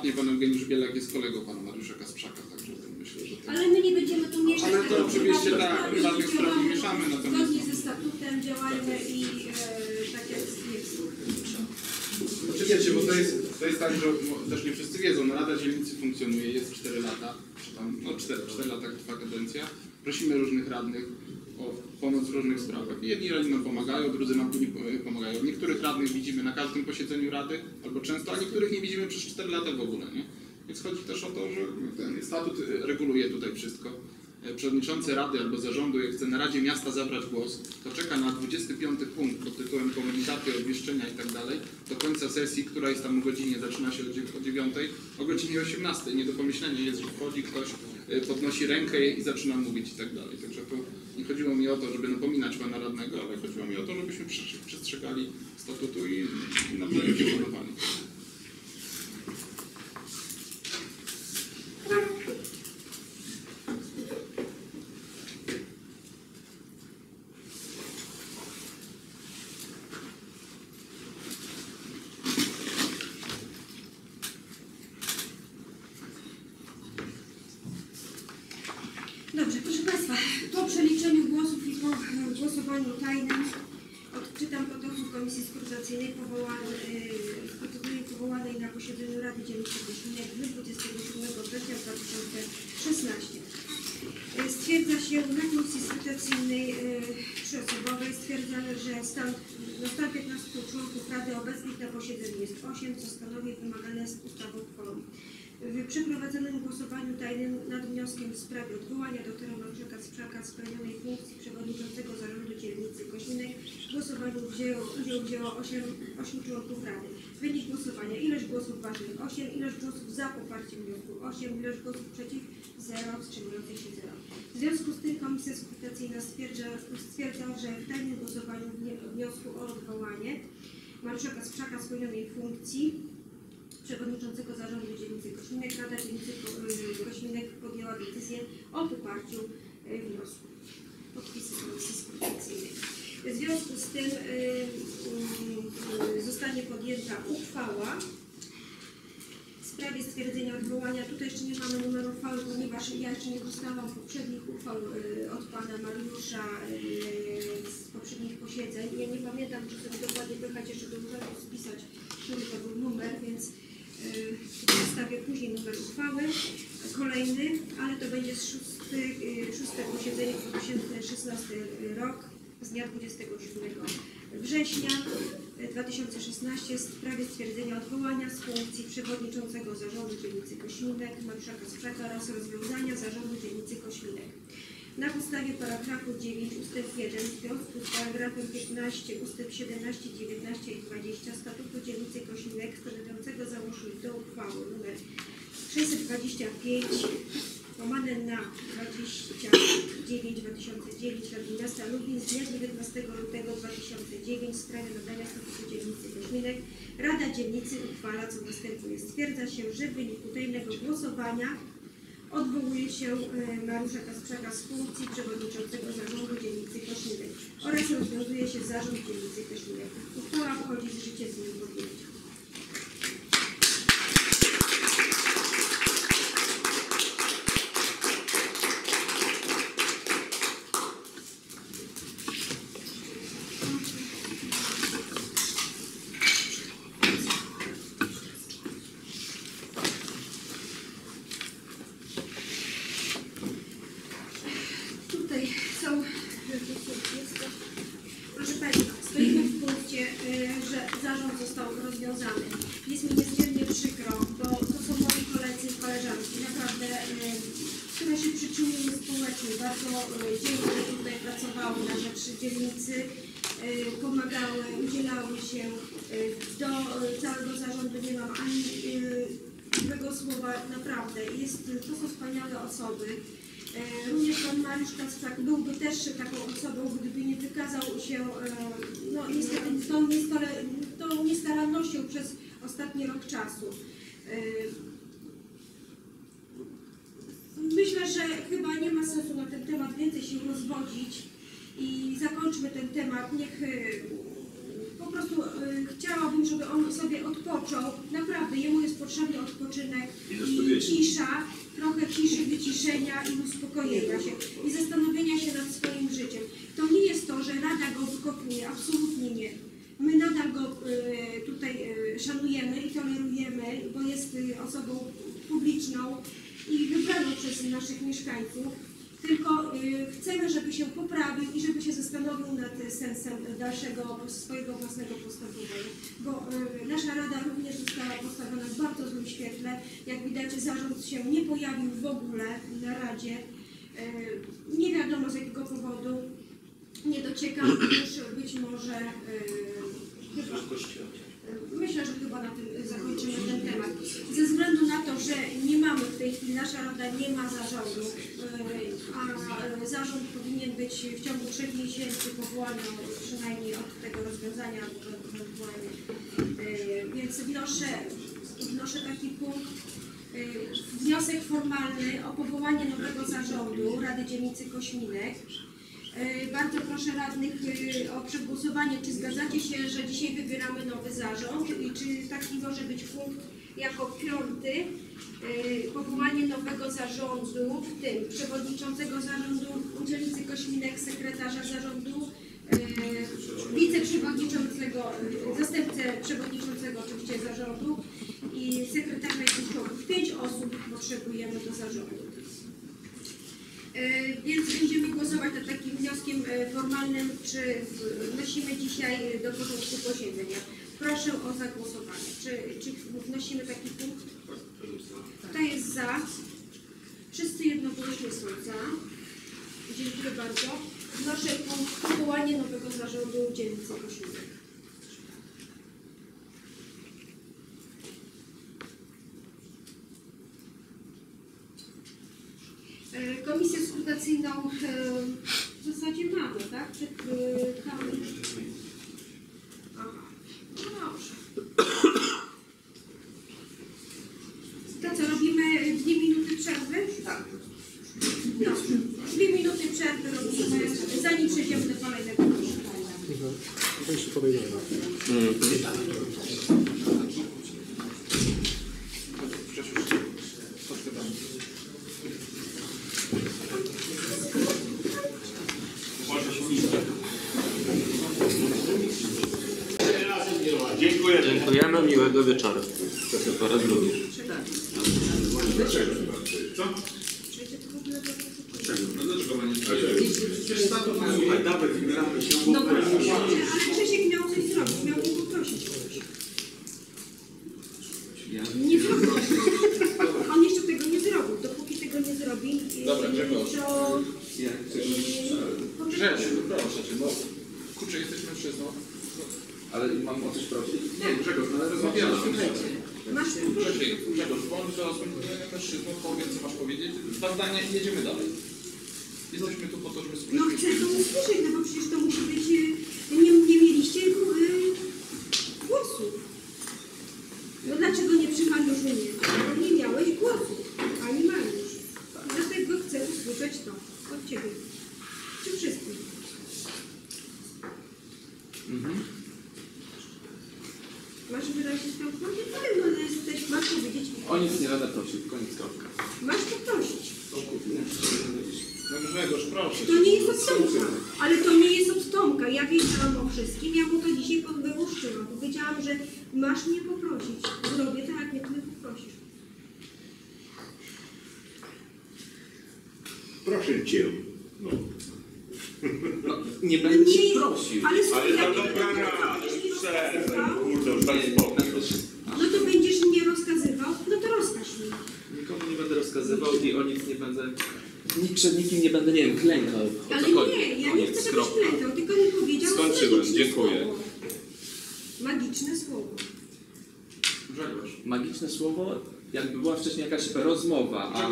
Speaker 4: Prywatnie panem Geniusz Bielak jest kolegą pana Mariusza Kasprzaka, także tak myślę, że... To...
Speaker 3: Ale my nie będziemy tu mieszać.
Speaker 4: Ale to oczywiście tak, prywatnych spraw nie mieszamy, natomiast...
Speaker 3: Zgodnie ze statutem działajmy i e, tak jak jest.
Speaker 4: Znaczy wiecie, bo to jest, to jest tak, że też nie wszyscy wiedzą, no Rada Dzielnicy funkcjonuje, jest 4 lata, czy tam, no 4, 4 lata trwa kadencja. Prosimy różnych radnych o pomoc w różnych sprawach. Jedni radnym pomagają, drudzy nam pomagają. Niektórych radnych widzimy na każdym posiedzeniu rady, albo często, a niektórych nie widzimy przez 4 lata w ogóle. Nie? Więc chodzi też o to, że ten statut y, reguluje tutaj wszystko przewodniczący rady albo zarządu jak chce na Radzie Miasta zabrać głos, to czeka na 25 punkt pod tytułem komunikaty, obwieszczenia itd. do końca sesji, która jest tam o godzinie, zaczyna się o 9, o godzinie 18. Nie do pomyślenia jest, że wchodzi ktoś, podnosi rękę i zaczyna mówić itd. Także to nie chodziło mi o to, żeby napominać pana radnego, ale chodziło mi o to, żebyśmy przestrzegali statutu i nawzajem się
Speaker 3: wnioskiem w sprawie odwołania doktora Małgorzata Sprzaka z pełnionej funkcji przewodniczącego zarządu dzielnicy Kośminek w głosowaniu wzięło, udział wzięło 8, 8 członków Rady. Wynik głosowania. Ilość głosów ważnych 8, ilość głosów za poparciem wniosku 8, ilość głosów przeciw 0, wstrzymujących się 0. W związku z tym Komisja Skrutacyjna stwierdza, stwierdza że w tajnym głosowaniu wniosku o odwołanie Marszałka Sprzaka z pełnionej funkcji przewodniczącego zarządu dzielnicy Kośminek, Rada Dzielnicy y, Kośminek podjęła decyzję o poparciu y, wniosku. Podpisy Komisji Skrutacyjnej. W związku z tym y, zostanie podjęta uchwała w sprawie stwierdzenia odwołania. Tutaj jeszcze nie mamy numeru uchwały, ponieważ ja jeszcze nie dostałam poprzednich uchwał od pana Mariusza z poprzednich posiedzeń. Ja nie pamiętam, czy sobie dokładnie pojechać jeszcze do urzędu spisać, który to był numer, więc przedstawię później numer uchwały. Kolejny, ale to będzie z szósty, y, szóste posiedzenie 2016 rok z dnia 27 września 2016 w sprawie stwierdzenia odwołania z funkcji przewodniczącego zarządu dzielnicy Kośminek Mariusza Sprzaka oraz rozwiązania zarządu dzielnicy Kośminek. Na podstawie paragrafu 9 ust. 1 w związku z paragrafem 15 ust. 17, 19 i 20 statutu dzielnicy Kośminek stanowiącego załącznik do uchwały nr 625 łamane na 29 2009 Rady Miasta Lublin z dnia 19 lutego 2009 w sprawie nadania statusu dzielnicy Kośminek Rada Dzielnicy uchwala co następuje. Stwierdza się, że w wyniku tajnego głosowania odwołuje się e, Mariusza Kasprzaka z funkcji przewodniczącego zarządu dzielnicy Kośminek oraz rozwiązuje się zarząd dzielnicy Kośminek. Uchwała wchodzi w życie z dniem podjęcia. Tutaj są, jest to, proszę Państwa, stoimy w punkcie, y, że zarząd został rozwiązany. Jest mi niezmiernie przykro, bo to są moi koledzy i koleżanki, naprawdę, y, które się przyczyniły społecznie, bardzo y, dzielnie tutaj pracowały na rzecz dzielnicy, y, pomagały, udzielały się. Y, Do y, całego zarządu nie mam ani y, złego słowa, naprawdę. Jest, to są wspaniałe osoby. E, Również pan Mariusz Kacprak byłby też taką osobą, gdyby nie wykazał się e, no, niestety tą, niestale, tą niestarannością przez ostatni rok czasu. E, Myślę, że chyba nie ma sensu na ten temat więcej się rozwodzić i zakończmy ten temat. Niech e, po prostu e, chciałabym, żeby on sobie odpoczął. Naprawdę, jemu jest potrzebny odpoczynek i cisza, trochę ciszy, wyciszenia i uspokojenia się i zastanowienia się nad swoim życiem. To nie jest to, że Rada go wykopuje, absolutnie nie. My nadal go e, tutaj e, szanujemy i tolerujemy, bo jest e, osobą publiczną i wybraną przez naszych mieszkańców. Tylko chcemy, żeby się poprawił i żeby się zastanowił nad sensem dalszego swojego własnego postępowania. Bo nasza Rada również została postawiona w bardzo złym świetle. Jak widać, zarząd się nie pojawił w ogóle na Radzie. Nie wiadomo z jakiego powodu. Nie dociekam [CLEARS THROAT] już być może Myślę, że chyba na tym zakończymy ten temat. Ze względu na to, że nie mamy w tej chwili, nasza Rada nie ma zarządu, e, a zarząd powinien być w ciągu trzech miesięcy powołany przynajmniej od tego rozwiązania. E, Więc wnoszę, wnoszę taki punkt. e, Wniosek formalny o powołanie nowego zarządu Rady Dzielnicy Kośminek. E, Bardzo proszę radnych e, o przegłosowanie, czy zgadzacie się, że dzisiaj wybieramy nowy zarząd i czy taki może być punkt jako piąty e, powołanie nowego zarządu, w tym przewodniczącego zarządu dzielnicy sekretarza zarządu, wiceprzewodniczącego, zastępcę przewodniczącego oczywiście zarządu i sekretarza i. Pięć osób potrzebujemy do zarządu. E, Więc będziemy głosować nad takim wnioskiem e, formalnym, czy wnosimy dzisiaj do porządku posiedzenia. Proszę o zagłosowanie. Czy, czy wnosimy taki punkt? Kto jest za? Wszyscy jednogłośnie są za. Dziękuję bardzo. Wnoszę punkt powołanie nowego zarządu dzielnicy Kościółek. Komisję skrutacyjną e, w zasadzie mamy, tak? Czy, tam... Aha, no dobrze. To co, robimy dwie minuty przerwy? Tak. Dobrze. Dwie minuty przerwy robimy, zanim przejdziemy do kolejnego pytania.
Speaker 6: Dziękuję.
Speaker 2: Wieczoru. Po raz drugi.
Speaker 4: Co? No dlaczego ma nie
Speaker 6: Słuchaj, dawaj, wybieramy się.
Speaker 3: No ale Krzysiek miał coś zrobić, miał mnie poprosić o coś. Nie zrobił. On jeszcze tego nie zrobił. Dopóki tego nie zrobi,
Speaker 4: Dobra, Grzegorz.
Speaker 3: to...
Speaker 4: Grzesiu, proszę cię, no. Kurczę, jesteś mężczyzną.
Speaker 10: Ale mam o coś prosić?
Speaker 4: Nie, Grzegorz, no ale rozmawiamy.
Speaker 3: Masz
Speaker 4: Grzesiek, Grzegorz, bądź dorosłym mężczyzną, powiedz co masz powiedzieć. Dwa zdania i jedziemy dalej. Jesteśmy tu po to, żeby
Speaker 3: No
Speaker 4: słyszeć.
Speaker 3: chcę to usłyszeć, no bo przecież to musi być... y, Nie, nie mieliście y, głosu. No dlaczego nie przy Mariuszu nie? Bo nie miałeś głosu, ani Mariusz. Dlatego chcę usłyszeć to od Ciebie. Czy wszystkich? Masz wyrazić tą kwotę? No, no jesteś, masz powiedzieć.
Speaker 10: O nic nie będę prosił, koniec kropka.
Speaker 3: Masz poprosić.
Speaker 4: No Grzegorz, proszę.
Speaker 3: To nie jest od Tomka, ale to nie jest od Tomka. Ja wiedziałam o wszystkim, ja mu to dzisiaj wyłuszczyłam. Powiedziałam, że masz mnie poprosić. Zrobię tak, jak mnie poprosisz.
Speaker 6: Proszę cię. No.
Speaker 10: No, nie będę
Speaker 3: Nie,
Speaker 10: cię prosił.
Speaker 3: Ale słuchaj,
Speaker 6: Ale
Speaker 3: jak
Speaker 6: to
Speaker 3: nie
Speaker 6: dobra,
Speaker 3: będę
Speaker 6: rada,
Speaker 3: jeśli
Speaker 6: przerwę,
Speaker 3: rozkazywał,
Speaker 6: kurde, już tak spokój.
Speaker 3: no to będziesz mnie rozkazywał, no to rozkaż mi.
Speaker 10: Nikomu nie będę rozkazywał i o nic nie będę... Nikt przed nikim nie będę, nie wiem, klękał. O
Speaker 3: Ale
Speaker 10: co chodzi?
Speaker 3: nie, ja nie
Speaker 10: Koniec,
Speaker 3: chcę żebyś
Speaker 10: kropka.
Speaker 3: plętał, tylko mi powiedział
Speaker 10: Skończyłem,
Speaker 3: magiczne
Speaker 10: dziękuję.
Speaker 3: Słowo. Magiczne słowo.
Speaker 4: Grzegorz.
Speaker 10: Magiczne słowo, jakby była wcześniej jakaś rozmowa, a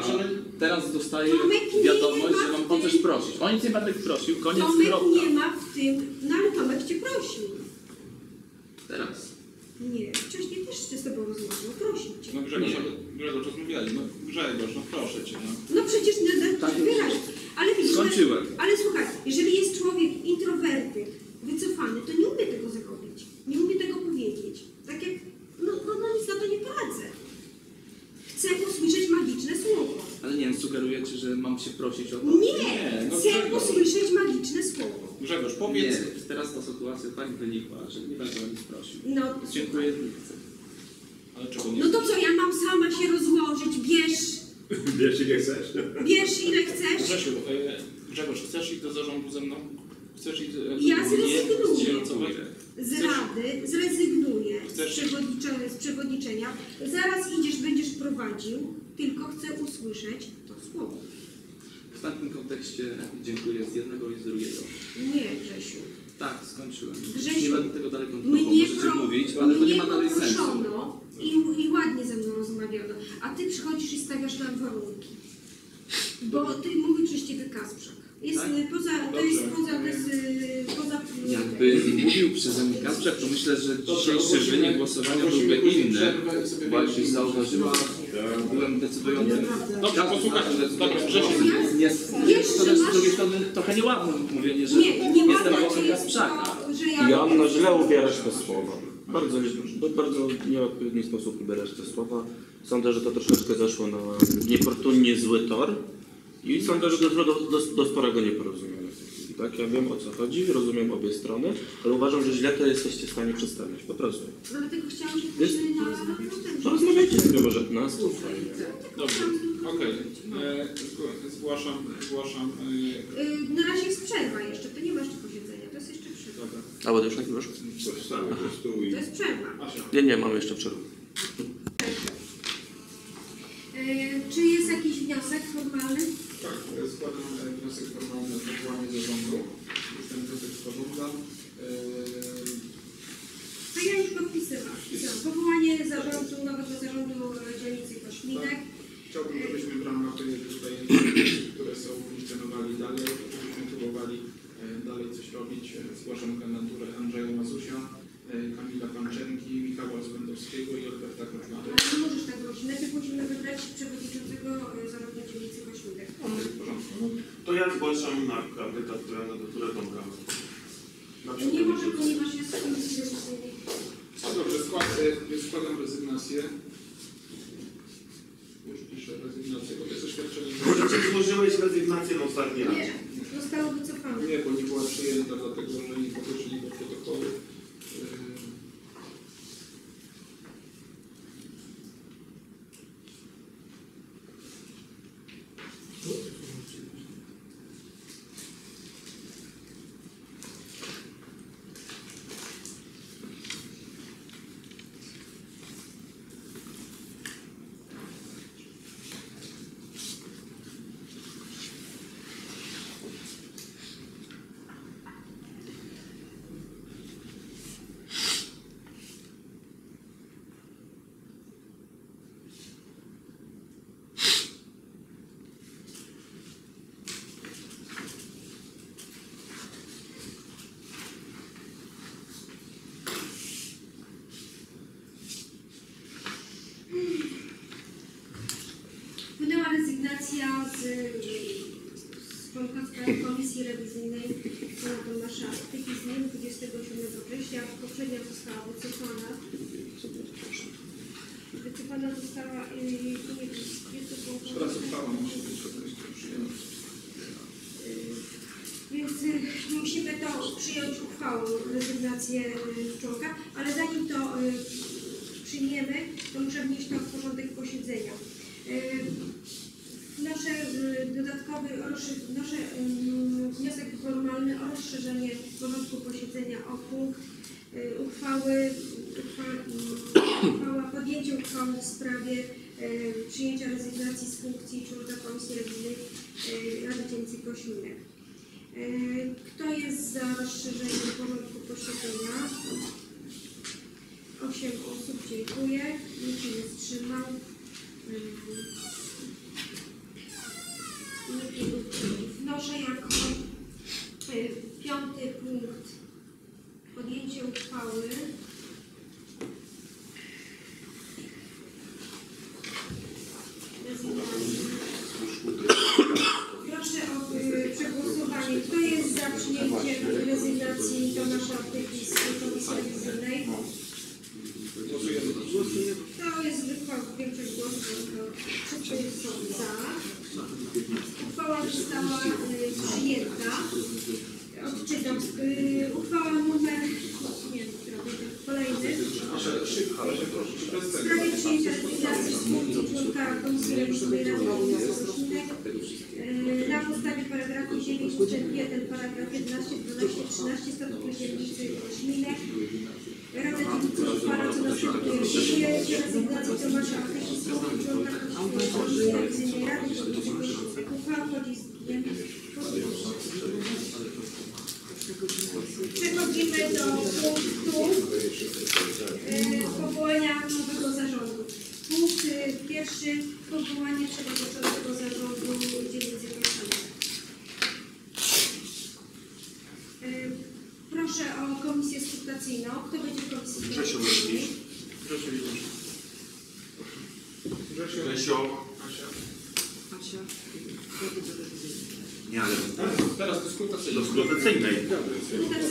Speaker 10: teraz dostaję
Speaker 3: Tomek nie
Speaker 10: wiadomość,
Speaker 3: ma
Speaker 10: że mam
Speaker 3: w
Speaker 10: o
Speaker 3: tym-
Speaker 10: coś będę prosił, koniec
Speaker 3: Tomek
Speaker 10: kropka.
Speaker 3: nie ma w tym, no ale Tomek cię prosił.
Speaker 10: Teraz.
Speaker 3: Nie, wcześniej też się z tobą rozmawiał, prosił cię.
Speaker 4: No Grzegorz, Grzegorz, rozmawiali. No Grzegorz, no proszę cię, no.
Speaker 3: No przecież nie da
Speaker 10: Tak,
Speaker 3: wyraźnie. Ale widzisz,
Speaker 10: Skończyłem.
Speaker 3: Ale, ale słuchaj, jeżeli jest człowiek introwertyk, wycofany, to nie umie tego zachować. Nie umie tego powiedzieć. Tak jak, no, no, no nic na to nie poradzę. Chcę usłyszeć magiczne słowo.
Speaker 10: Ale nie wiem, sugerujecie, że mam się prosić o to?
Speaker 3: Nie,
Speaker 4: Nie, no
Speaker 3: chcę
Speaker 4: Grzegorz.
Speaker 3: usłyszeć magiczne słowo.
Speaker 4: Grzegorz,
Speaker 10: Nie,
Speaker 4: powiedz.
Speaker 10: teraz ta sytuacja tak wynikła, że nie będę o nic prosił.
Speaker 3: No,
Speaker 10: Dziękuję, nie chcę.
Speaker 4: Ale czego nie
Speaker 3: no to co, ja mam sama się rozłożyć, bierz, [LAUGHS]
Speaker 6: Wiesz, ile chcesz?
Speaker 3: bierz ile chcesz.
Speaker 4: Grzesiu, e, Grzegorz, chcesz iść do zarządu ze mną? Chcesz iść... e,
Speaker 3: Ja
Speaker 4: nie,
Speaker 3: zrezygnuję. z rady zrezygnuję z,
Speaker 4: Chcesz-
Speaker 3: z przewodniczenia. Zaraz idziesz, będziesz prowadził, tylko chcę usłyszeć to słowo.
Speaker 10: W takim kontekście dziękuję z jednego i z drugiego.
Speaker 3: Nie, Grzesiu.
Speaker 10: Tak, skończyłem.
Speaker 3: Grzesiu,
Speaker 10: nie będę tego dalej kontynuował. Możecie
Speaker 3: pro,
Speaker 10: mówić, ale to nie ma dalej sensu.
Speaker 3: i, i ładnie ze mną rozmawiano, a ty przychodzisz i stawiasz nam warunki. Bo ty mówi przez ciebie Kasprzak. Jest
Speaker 10: Tak?
Speaker 3: poza, to jest poza, to jest y, poza
Speaker 10: Jakby mówił przeze mnie Kasprzak, to myślę, że dzisiejszy wynik głosowania byłby inny. Bo jak zauważyła, byłem decydującym.
Speaker 4: Dobrze, posłuchaj,
Speaker 10: decyduje.
Speaker 4: Grzesiu.
Speaker 10: Jest, to z drugiej strony trochę nieładne mówienie, że
Speaker 3: Nie, nie
Speaker 10: jestem
Speaker 3: ładna
Speaker 10: głosem
Speaker 3: ci jest
Speaker 10: Kasprzaka.
Speaker 3: to, że ja...
Speaker 2: Joanno, źle ubierasz te słowa. Bardzo, w bardzo nieodpowiedni sposób ubierasz te słowa. Sądzę, że to troszeczkę zeszło na niefortunnie zły tor. I sądzę, że do, do, do, do sporego nieporozumienia. Tak? Ja wiem o co chodzi, rozumiem obie strony, ale uważam, że źle to jesteście w stanie przedstawiać. Po prostu.
Speaker 3: Dlatego chciałam się
Speaker 2: Jest-
Speaker 3: później na.
Speaker 2: Porozmawiajcie sobie może na stówkę.
Speaker 4: Dobrze, okej. E, zgła- Zgłaszam, zgłaszam. e,
Speaker 3: Y, Na razie jest przerwa jeszcze, to nie ma jeszcze posiedzenia, to jest jeszcze przerwa.
Speaker 4: Dobra.
Speaker 2: A bo już
Speaker 6: stało po stół i
Speaker 3: To jest przerwa.
Speaker 2: Nie, nie, mamy jeszcze przerwę.
Speaker 3: Y, Czy jest jakiś wniosek formalny?
Speaker 4: Tak, składam e, wniosek formalny o powołanie zarządu. Jestem wniosek z Porządka.
Speaker 3: To ja już wpisałam. Powołanie zarządu, nowego zarządu e, dzielnicy Kośminek.
Speaker 4: Chciałbym, żebyśmy w ramach tutaj, które są funkcjonowali dalej, żebyśmy próbowali e, dalej coś robić. Zgłaszam kandydaturę Andrzeja Mazusia, Kamila Panczenki, Michała Zbędowskiego i Alberta Koczmary.
Speaker 3: Ale nie możesz tak robić. Najpierw musimy wybrać przewodniczącego zarządu dzielnicy.
Speaker 6: To ja zgłaszam na kandydaturę na doktora Tomka. Na
Speaker 3: Nie może, ponieważ jest w komisji decyzyjnej.
Speaker 4: No dobrze, skład, e, składam rezygnację. Już piszę rezygnację, bo to jest oświadczenie.
Speaker 6: Czy złożyłeś rezygnację na ostatni raz?
Speaker 3: Nie, zostało wycofane.
Speaker 4: Nie, bo nie była przyjęta, dlatego że nie podeszli do protokołu. Yy,
Speaker 3: Wpłynęła rezygnacja z, Komisji Rewizyjnej pana Tomasza Tyki z dnia 27 września. Poprzednia została wycofana. Wycofana została i nie wiem, gdzie to.
Speaker 4: Teraz uchwała musi być przyjęta.
Speaker 3: Więc y, musimy to przyjąć uchwałą, rezygnację y, członka, ale zanim to y, przyjmiemy, to muszę wnieść to w porządek posiedzenia. Y, Wnoszę y, dodatkowy, rozszy- wnoszę y, wniosek formalny o rozszerzenie porządku posiedzenia o punkt y, uchwały, uchwa, y, uchwała, podjęcie uchwały w sprawie y, przyjęcia rezygnacji z funkcji członka Komisji y, Rady Dzielnicy Kośminek. Y, Kto jest za rozszerzeniem porządku posiedzenia? Osiem osób, dziękuję. Nikt się nie wstrzymał. Y, Nikt nie był przeciw. Wnoszę jako y, piąty punkt podjęcie uchwały. Proszę o y, przegłosowanie. Kto jest za przyjęciem rezygnacji Tomasza Tyki z Komisji Rewizyjnej? To jest zwykła większość głosów, to wszyscy są za. Uchwała została y, przyjęta. Odczytam. Y, uchwała numer nie kolejny. W sprawie przyjęcia z funkcji członka Komisji Rewizyjnej Rady Kośminek y, na podstawie paragrafu 9 ust. 1, paragraf 11, 12, 13 statutu dzielnicy Kośminek. Przechodzimy do punktu y, powołania nowego zarządu. Punkt pierwszy powołanie przewodniczącego
Speaker 2: Thank you.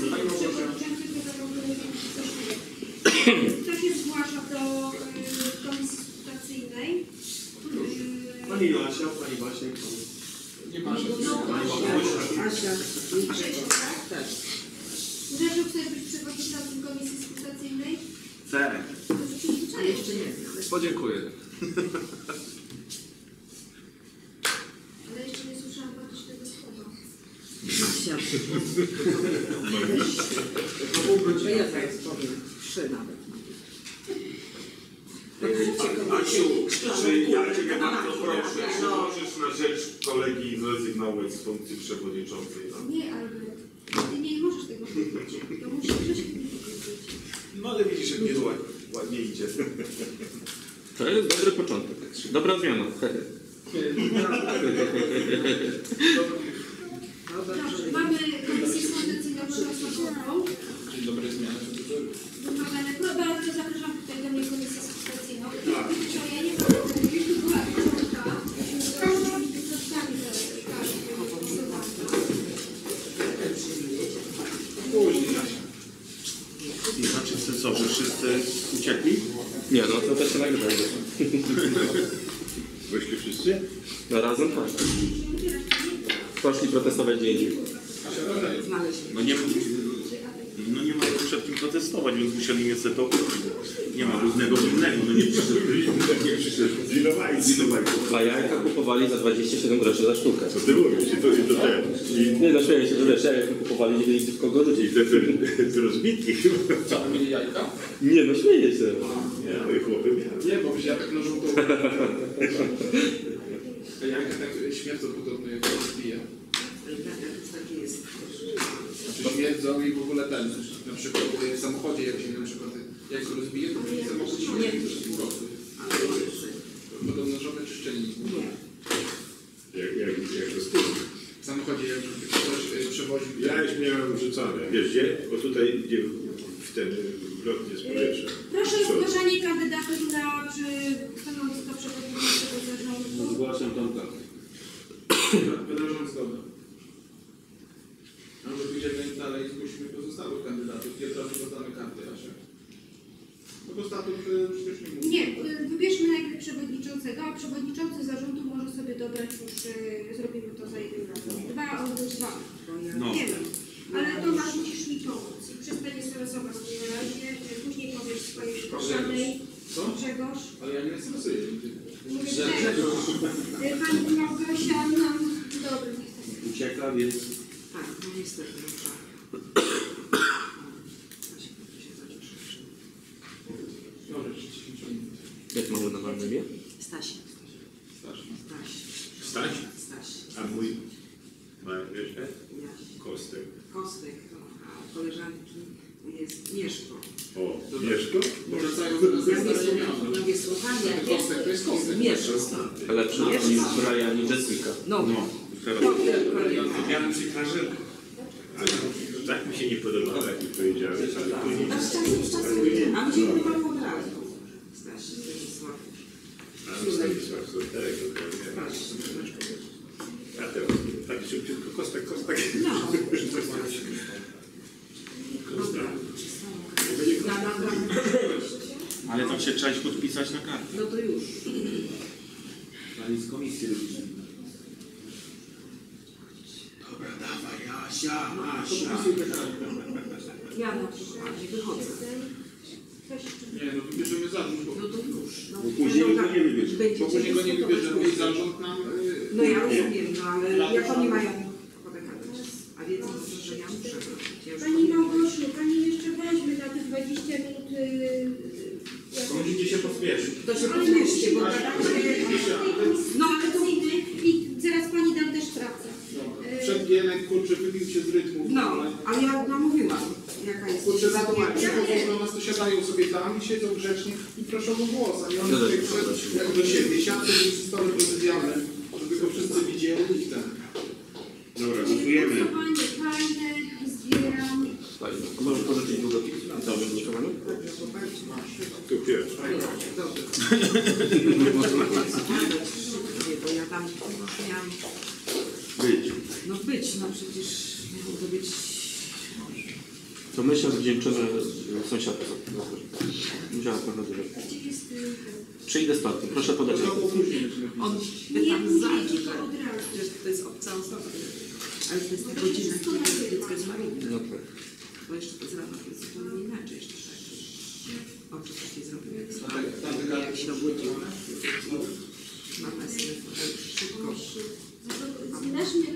Speaker 6: Wyszli wszyscy?
Speaker 2: No razem tak. Poszli protestować gdzie indziej.
Speaker 6: No nie, no nie ma przed kim protestować, więc musieli niestety to Nie ma różnego innego, no nie przyszedł. Nie przyszedł.
Speaker 2: A jajka kupowali za 27 groszy za sztukę.
Speaker 6: Co ty mówisz? I to, i to te, i,
Speaker 2: Nie no, śmieję się, że wiesz, jajka kupowali, nie wiedzieli w kogo rzucić.
Speaker 6: i te, te, te rozbitki chyba.
Speaker 4: Co, mieli jajka?
Speaker 2: Nie no, śmieję się.
Speaker 6: Nie, no i chłopy miały.
Speaker 4: Nie, bo ja tak na żółto. Te jajka tak śmierdzą podobno jak rozbije.
Speaker 7: Takie jest.
Speaker 4: Znaczy śmierdzą i w ogóle ten, na przykład w samochodzie jak się na przykład jajko rozbije, to będzie samochód śmierdzi po prostu. Podobno żadne czyszczenie nie było.
Speaker 6: Jak, jak, jak to stygnie.
Speaker 4: W samochodzie jak ktoś y, przewoził...
Speaker 6: Ja już miałem rzucone, wiesz gdzie? Bo tutaj, gdzie w ten wlotnie z powietrza.
Speaker 3: Proszę o zgłaszanie kandydatów na stanowisko przewodniczącego zarządu.
Speaker 6: Zgłaszam tą kartę.
Speaker 4: Wyrażam zgodę. A może pójdziemy dalej i zgłosimy pozostałych kandydatów. Nie teraz rozdamy karty Asia. No statut y, przecież nie mówi.
Speaker 3: Nie, y, wybierzmy najpierw przewodniczącego, a przewodniczący zarządu może sobie dobrać już, y, zrobimy to za jeden raz. Dwa albo dwa.
Speaker 6: No.
Speaker 3: Nie wiem. Ale to masz, musisz mi pomóc. I przestań stresować mnie na razie. y, Później powiesz swojej przekonanej.
Speaker 4: Co?
Speaker 3: Grzegorz.
Speaker 4: Ale ja nie stresuję.
Speaker 3: Mówię Grzegorz. Pani Małgosia nam... Dobry, nie chcę.
Speaker 6: Ucieka, więc
Speaker 7: Tak, no niestety, no tak. Asia, proszę się zacieszy.
Speaker 4: Dobrze, 10
Speaker 2: Jak mamy na wam imię?
Speaker 7: Staś.
Speaker 4: Starszy.
Speaker 7: Staś. Staś.
Speaker 6: A mój ma jeszcze
Speaker 7: Jaś.
Speaker 6: kostek.
Speaker 7: Kostek, no, a koleżanki jest Mieszko.
Speaker 6: O, Mieszko?
Speaker 4: Do nas
Speaker 7: Ja nie
Speaker 4: jest
Speaker 7: słucham, ja nie słucham, ja
Speaker 4: Kostek to jest kostek.
Speaker 7: Mieszko.
Speaker 2: Lepszy niż Brian i Jessica.
Speaker 7: No, no.
Speaker 6: Ja przy Grażynku. Tak mi się nie podobało, jak mi powiedziałeś, ale później...
Speaker 7: A z czasem, z czasem, a gdzie nie mam od razu. Staś, Stanisław.
Speaker 6: A no Stanisław Soterek, dokładnie. A teraz tak szybciutko, kostek, kostek.
Speaker 7: No.
Speaker 6: Kostek.
Speaker 7: Na, na, na.
Speaker 6: Ale tam się trzeba podpisać na kartę.
Speaker 7: No to już.
Speaker 6: Pani z komisji. Dobra, dawaj, Asia, Asia.
Speaker 7: Ja na przykład nie
Speaker 4: no wybierzemy zarząd, bo,
Speaker 7: No to już. No,
Speaker 6: Bo później go nie wybierze.
Speaker 7: będziecie
Speaker 4: bo później go nie wybierzemy i zarząd nam... y,
Speaker 7: No ja rozumiem, no ale jak oni mają gadać? A wiedzą że ja muszę
Speaker 3: Pani Małgosiu, Pani jeszcze weźmie na te 20 minut... y,
Speaker 6: To musicie się pospieszyć.
Speaker 7: To się bo gadacie...
Speaker 3: No ale to inny i zaraz Pani dam też pracę.
Speaker 4: Dobra. Przed Gienek, kurczę, wybił się z rytmu.
Speaker 7: No, ale ja namówiłam,
Speaker 4: Kurczę, za
Speaker 7: sytuacja.
Speaker 4: przychodzą do nas, to siadają sobie tam i siedzą grzecznie i proszą o głos, a nie oni tutaj przed, jak do siebie, siadły przy stole prezydialnym, żeby go wszyscy widzieli i tak.
Speaker 6: Dobra, głosujemy.
Speaker 3: Głosowanie tajne, zbieram.
Speaker 2: Fajnie. A może pożyczyć długopis? Cały wnikowany?
Speaker 6: Tu pierwszy.
Speaker 7: Dobrze. Nie, bo ja tam już miałam...
Speaker 6: Być.
Speaker 7: No być, no przecież miało to być...
Speaker 2: To my się wdzięczymy sąsiadce. Działa trochę dużo. Przyjdę z tortem. Proszę podać.
Speaker 7: On
Speaker 3: Nie,
Speaker 7: pytam za,
Speaker 3: nie,
Speaker 7: czy
Speaker 3: tylko
Speaker 7: to,
Speaker 3: od razu.
Speaker 7: że to jest obca osoba. Ale to jest ta godzina, kiedy dziecko jest malutkie.
Speaker 2: No tak.
Speaker 7: Bo jeszcze to z rana to jest zupełnie inaczej jeszcze tak. Oczy takie zrobił jak
Speaker 4: Tak,
Speaker 7: słabe.
Speaker 4: tak, tak.
Speaker 7: Jak się obudził. Mama jest szybko.
Speaker 3: Od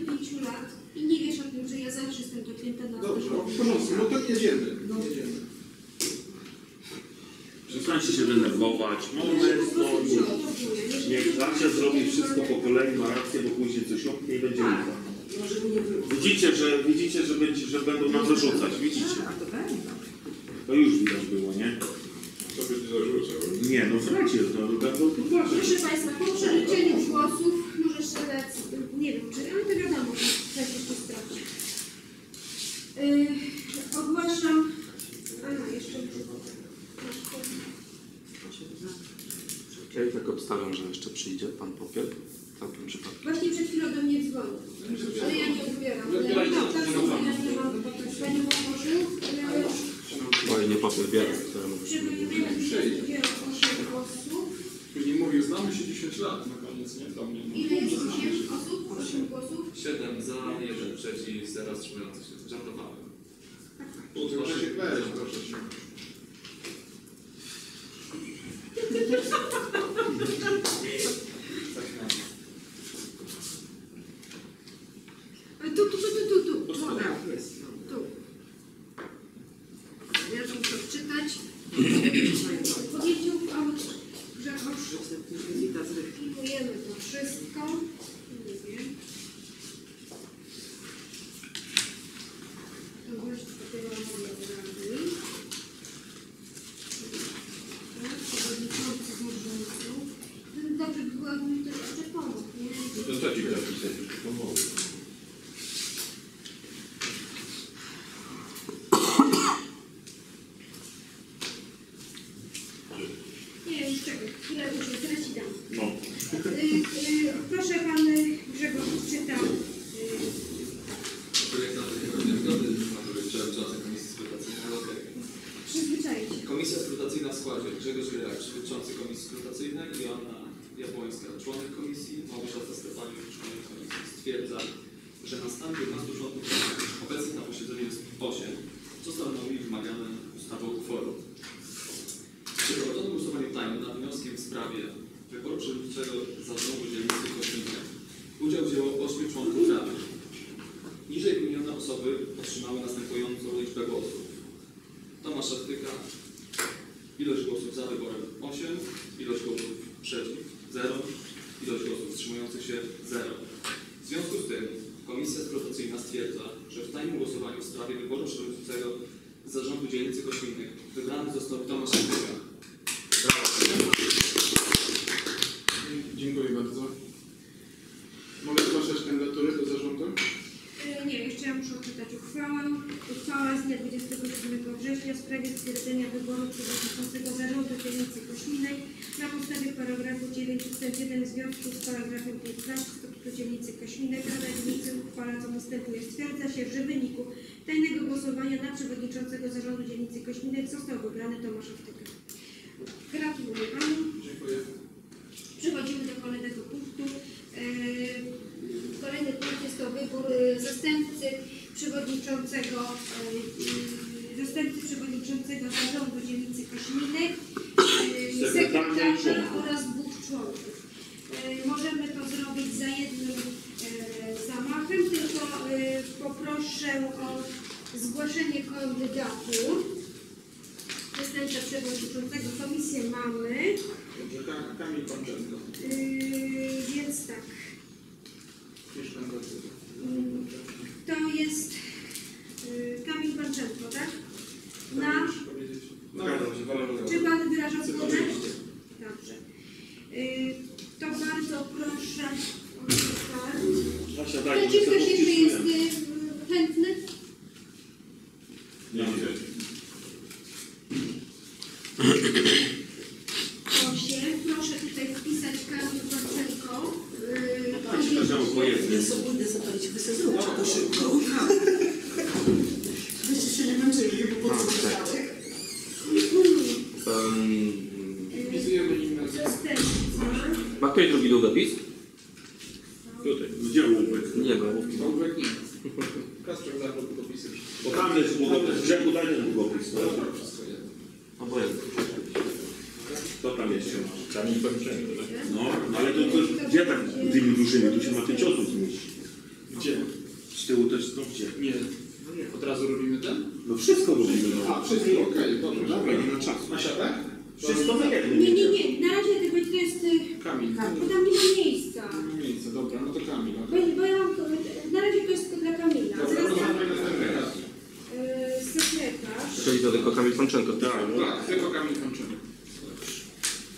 Speaker 3: pięciu lat i nie wiesz o tym, że ja zawsze jestem dopięta na
Speaker 4: Dobrze, w porządku, no to jedziemy. jedziemy.
Speaker 6: Przestańcie się denerwować. Moment, spokój. Niech Kasia zrobi wszystko po kolei, ma rację, bo później coś omknie i będzie lipa. Widzicie, że, widzicie, że, będzie, że będą nam zarzucać, widzicie?
Speaker 7: To.
Speaker 6: To już widać było, nie?
Speaker 4: Co będzie zarzucał?
Speaker 6: Nie, no słuchajcie, no, będą podważać.
Speaker 3: Proszę Państwa, po przeliczeniu głosów może strzelać, nie wiem, czy, ale to wiadomo, że też jeszcze straci. Yy, ogłaszam, a no, jeszcze
Speaker 2: Ja i tak obstawiam, że jeszcze przyjdzie pan Popiel. Całkiem przypadkiem.
Speaker 3: Właśnie przed chwilą do mnie dzwonił, ale ja nie odbieram. Ale ja nie mam czasu, bo ja nie mam Pani ale
Speaker 2: Oj, nie Popiel, mówię.
Speaker 3: przyjdzie 8 głosów.
Speaker 4: Później mówił, znamy się 10 lat na koniec, nie? Do mnie.
Speaker 3: Ile jest 8 osób? 8 głosów?
Speaker 10: 7 za, 1 przeciw, 0 wstrzymujących się. Żartowałem.
Speaker 4: Tylko się weź, proszę się. [LAUGHS]
Speaker 3: Tu, tu, tu, tu, tu, tu.
Speaker 7: No tak, jest.
Speaker 3: Tu. Ja to muszę wczytać. Powiedział Pan Grzegorz.
Speaker 7: Wizyta z rybki.
Speaker 3: Pilnujemy to wszystko. Nie wiem. To właśnie dopiero moje rady. Tak, przewodniczący zarządu. Dobrze by było, jakby mi to jeszcze pomógł, nie?
Speaker 6: To co ci zapisać?
Speaker 3: Nie, już czekaj, chwilę muszę, teraz ci dam.
Speaker 6: No.
Speaker 3: Y, y, proszę Pan y, Grzegorz czyta. y,
Speaker 10: Projekt na tej zgody na przewodniczący Komisji Skrutacyjnej. Okej.
Speaker 3: Przyzwyczaj się.
Speaker 10: Komisja skrutacyjna w składzie Grzegorz Wierak, przewodniczący Komisji Skrutacyjnej, Joanna Jabłońska, członek komisji, Małgorzata Stefaniuk, członek komisji, stwierdza, że na stan 15 członków komisji, obecnie na posiedzeniu jest 8, co stanowi wymagane ustawą kworum. W przeprowadzonym głosowaniu tajnym nad wnioskiem w sprawie wyboru przewodniczącego zarządu dzielnicy Koszynka udział wzięło 8 członków rady. Niżej wymienione osoby otrzymały następującą liczbę głosów. Tomasz Szachtyka, ilość głosów za wyborem 8, ilość głosów przeciw 0, ilość głosów wstrzymujących się 0. W związku z tym Komisja Skrotacyjna stwierdza, że w tajnym głosowaniu w sprawie wyboru przewodniczącego zarządu dzielnicy Kośminnych wybrany został Tomasz Szachtyka.
Speaker 4: Dziękuję bardzo. Mogę zgłaszać kandydatury do zarządu?
Speaker 3: Y, Nie, jeszcze ja muszę odczytać uchwałę. Uchwała z dnia 27 września w sprawie stwierdzenia wyboru przewodniczącego zarządu dzielnicy Kośminej na podstawie paragrafu 9 ust. 1 w związku z paragrafem 15 statutu dzielnicy Kośminej Rada Dzielnicy uchwala co następuje. Stwierdza się, że w wyniku tajnego głosowania na przewodniczącego zarządu dzielnicy Kośminej został wybrany Tomasz Owtyka. Gratuluję Panu.
Speaker 4: Dziękuję.
Speaker 3: Przechodzimy do kolejnego punktu. E, Kolejny punkt jest to wybór e, zastępcy przewodniczącego, e, zastępcy przewodniczącego zarządu dzielnicy Kośminy, e,
Speaker 6: Sekretarza
Speaker 3: oraz dwóch członków. E, Możemy to zrobić za jednym e, zamachem, tylko e, poproszę o zgłoszenie kandydatur. Zastępca przewodniczącego komisję mamy.
Speaker 4: Kamil Panczenko.
Speaker 3: Yy, więc tak. Mm. to jest yy, Kamil Panczenko, tak? Na,
Speaker 6: się, wolę
Speaker 3: czy Pan wyraża zgodę? Dobrze. Yy, to bardzo proszę o
Speaker 6: Zosia,
Speaker 3: Czy ktoś jeszcze jest y, chętny?
Speaker 6: Nie widać.
Speaker 3: Proszę, proszę tutaj wpisać Kamil Marcelko. y,
Speaker 6: Dajcie odwiedzić- każdemu po jednym.
Speaker 11: Ja sobie pójdę zapalić wysezonę, czy to szybko. [LAUGHS] Żebyście się nie męczyli, bo po co tak.
Speaker 2: Y, Wpisujemy im ktoś drugi długopis?
Speaker 4: Tutaj.
Speaker 6: Gdzie ołówek?
Speaker 2: Nie ma ołówki.
Speaker 4: Ołówek nie. Kasprek zabrał długopisy.
Speaker 6: Bo tam jest długopis. Grzechu daj ten długopis. No.
Speaker 2: Obojętnie.
Speaker 6: Co tam jeszcze masz?
Speaker 4: Kamień kończony, tak?
Speaker 6: No, ale to, to gdzie tak tymi dużymi? Tu się ma pięć osób zmieści.
Speaker 4: Gdzie?
Speaker 6: Z tyłu też, no gdzie?
Speaker 4: Nie. Od razu robimy ten?
Speaker 6: No wszystko robimy, no.
Speaker 4: A, wszystko, okej, dobrze.
Speaker 6: Dobra, nie ma czasu.
Speaker 4: Na siatach?
Speaker 6: Wszystko na jednym.
Speaker 3: Nie, nie, nie, na razie to będzie, to jest, y,
Speaker 4: Kamień.
Speaker 3: bo tam nie ma miejsca.
Speaker 4: Miejsce, dobra, no to kamień.
Speaker 3: Bo, bo ja mam, na razie to jest tylko dla Kamila.
Speaker 4: Dobra,
Speaker 3: Zaraz
Speaker 4: następny raz.
Speaker 3: y, sekretarz.
Speaker 2: Czyli to tylko Kamil Panczenko.
Speaker 6: Tak, no.
Speaker 4: Tak, tylko kamień kończymy.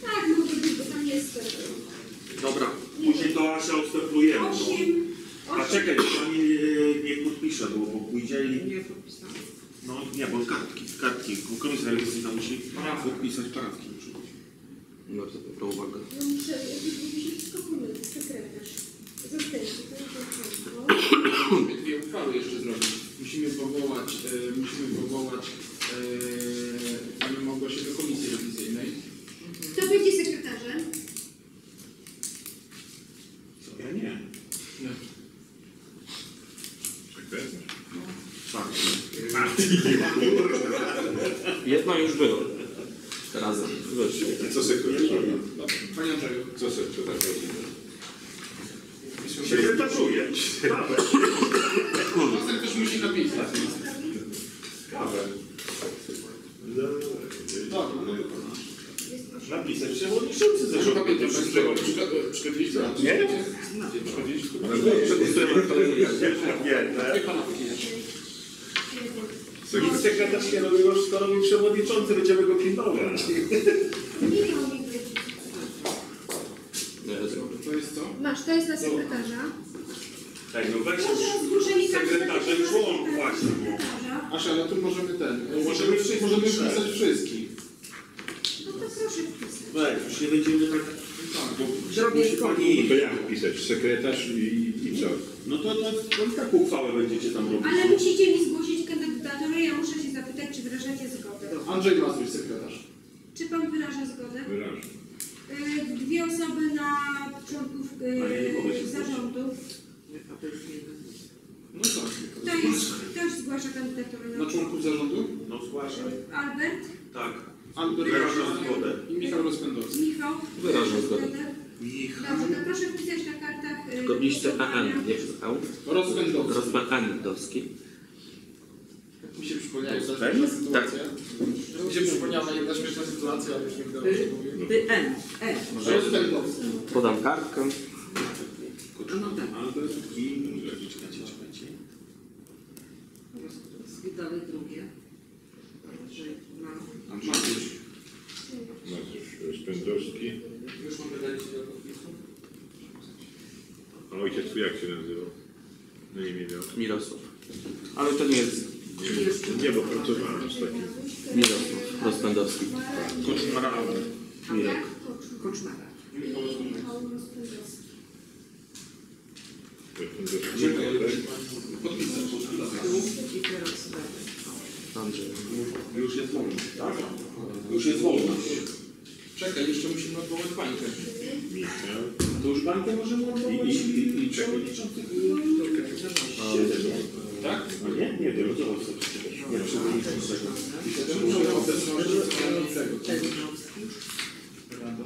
Speaker 3: Tak, może być, bo tam jest y,
Speaker 6: Dobra, później to Asia odstępujemy, no.
Speaker 3: osiem,
Speaker 6: A czekaj, pani e, niech podpisze, bo, bo pójdzie i...
Speaker 7: Nie podpisałam.
Speaker 6: No nie, bo kartki, kartki. Komisja rewizyjna musi podpisać kartki. być.
Speaker 2: Bardzo dobra uwaga.
Speaker 3: No muszę, muszę się wszystko pomylić, sekretarz. Zastępcy, to jest
Speaker 4: dwie uchwały jeszcze zrobić. Musimy powołać, e, musimy powołać e, panią Małgosię do komisji rewizyjnej.
Speaker 3: Kto będzie?
Speaker 6: Co? Ja nie. Tak. [LAUGHS]
Speaker 2: Jedno już było. Razem.
Speaker 8: Co sekretarz?
Speaker 4: Dobrze, panie Andrzeju.
Speaker 8: Co sekretarz?
Speaker 6: Sekretarzuję. Kawę.
Speaker 4: Pasek też musi napisać.
Speaker 6: Kawę.
Speaker 4: Dobra, no to
Speaker 6: Napisać przewodniczący
Speaker 4: Proszę
Speaker 6: zarządu.
Speaker 4: pamiętać, przeszkodziliśmy.
Speaker 6: Nie?
Speaker 2: Przepisujemy kolejny raz.
Speaker 6: Nie, Nikt sekretarz nie robił, już to robi przewodniczący, będziemy go pilnować.
Speaker 4: To jest co?
Speaker 3: Masz, to jest na sekretarza.
Speaker 6: Tak, no weź już łąk właśnie.
Speaker 3: sekretarza.
Speaker 4: Asia, ale tu możemy ten.
Speaker 6: Możemy
Speaker 4: Możemy,
Speaker 6: wszystkich
Speaker 4: możemy wpisać wszystkich.
Speaker 3: No to proszę wpisać.
Speaker 6: Weź, już nie będziemy tak... bo
Speaker 7: Zrobię kopię.
Speaker 6: pani...
Speaker 8: To jak pisać? Sekretarz i, i co?
Speaker 6: No to, to, to i tak uchwałę będziecie tam robić.
Speaker 3: Ale musicie mi zgłosić kandydaturę, ja muszę się zapytać, czy wyrażacie zgodę.
Speaker 4: Andrzej Mazur, sekretarz.
Speaker 3: Czy pan wyraża zgodę?
Speaker 8: Wyrażę.
Speaker 3: Y, Dwie osoby na członków y, zarządu.
Speaker 7: A to jest jeden.
Speaker 4: No tak.
Speaker 3: Kto, jest, ktoś zgłasza kandydaturę na
Speaker 4: Na członków zarządu?
Speaker 6: No zgłaszaj.
Speaker 3: Albert,
Speaker 6: Tak.
Speaker 4: Albert
Speaker 6: Wyrażam zgodę.
Speaker 4: i Michał Rozpędowski.
Speaker 3: Michał.
Speaker 2: Wyrażam zgodę.
Speaker 3: Dobrze, to proszę wpisać na kartach. y,
Speaker 2: Tylko piszcie
Speaker 3: głosowania.
Speaker 2: AN.
Speaker 4: Rozpędowski.
Speaker 2: Rozpędowski.
Speaker 4: Mi się przypomniała jedna
Speaker 6: Tak?
Speaker 4: śmieszna sytuacja.
Speaker 2: Tak.
Speaker 4: Mi się przypomniała jedna śmieszna sytuacja, ale już nie będę mówił.
Speaker 7: N. E.
Speaker 4: Rozpędowski.
Speaker 2: Podam kartkę.
Speaker 7: No tak.
Speaker 6: Albert i... Czekajcie, czekajcie.
Speaker 7: Dalej drugie. Andrzej ma.
Speaker 4: Andrzej.
Speaker 8: Mazusz Spędowski.
Speaker 10: Już mogę dać ci do podpisu?
Speaker 8: A ojciec tu jak się nazywał? No nie miał.
Speaker 2: Mirosław. Ale to nie jest
Speaker 8: Nie, nie bo pracowałem z takim.
Speaker 2: Mirosław Rozpędowski. Mirek.
Speaker 7: Koczmara. Dalej.
Speaker 2: Andrzej.
Speaker 6: Już jest wolność, tak? Już jest wolność.
Speaker 4: Czekaj, jeszcze musimy odwołać bańkę.
Speaker 6: To już bańkę możemy odwołać
Speaker 8: I- i- i- i-
Speaker 6: przewodniczących.
Speaker 4: Tak?
Speaker 6: No nie? Nie wiem, zobacz sobie przecież. Nie,
Speaker 4: tego.
Speaker 7: Tegnowski.
Speaker 4: Rada.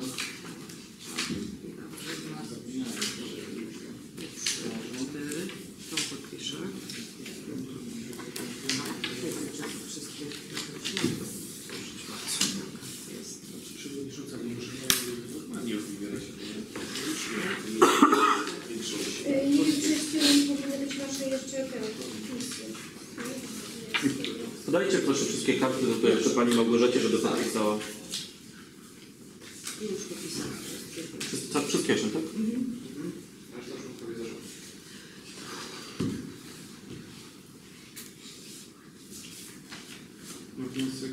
Speaker 7: Cztery. Tą podpiszę. Wszystkie. Jest.
Speaker 6: Przewodnicząca nie może normalnie wybierać.
Speaker 3: Y, Nie wiem, czy jeszcze nie powinny być nasze jeszcze te podpisy.
Speaker 2: Podajcie proszę wszystkie karty do jeszcze pani Małgorzacie, żeby podpisała.
Speaker 7: Już podpisane.
Speaker 2: Wszyscy- Wszystkie osiem, tak?
Speaker 4: Aż na członkowie zarządu. No wniosek.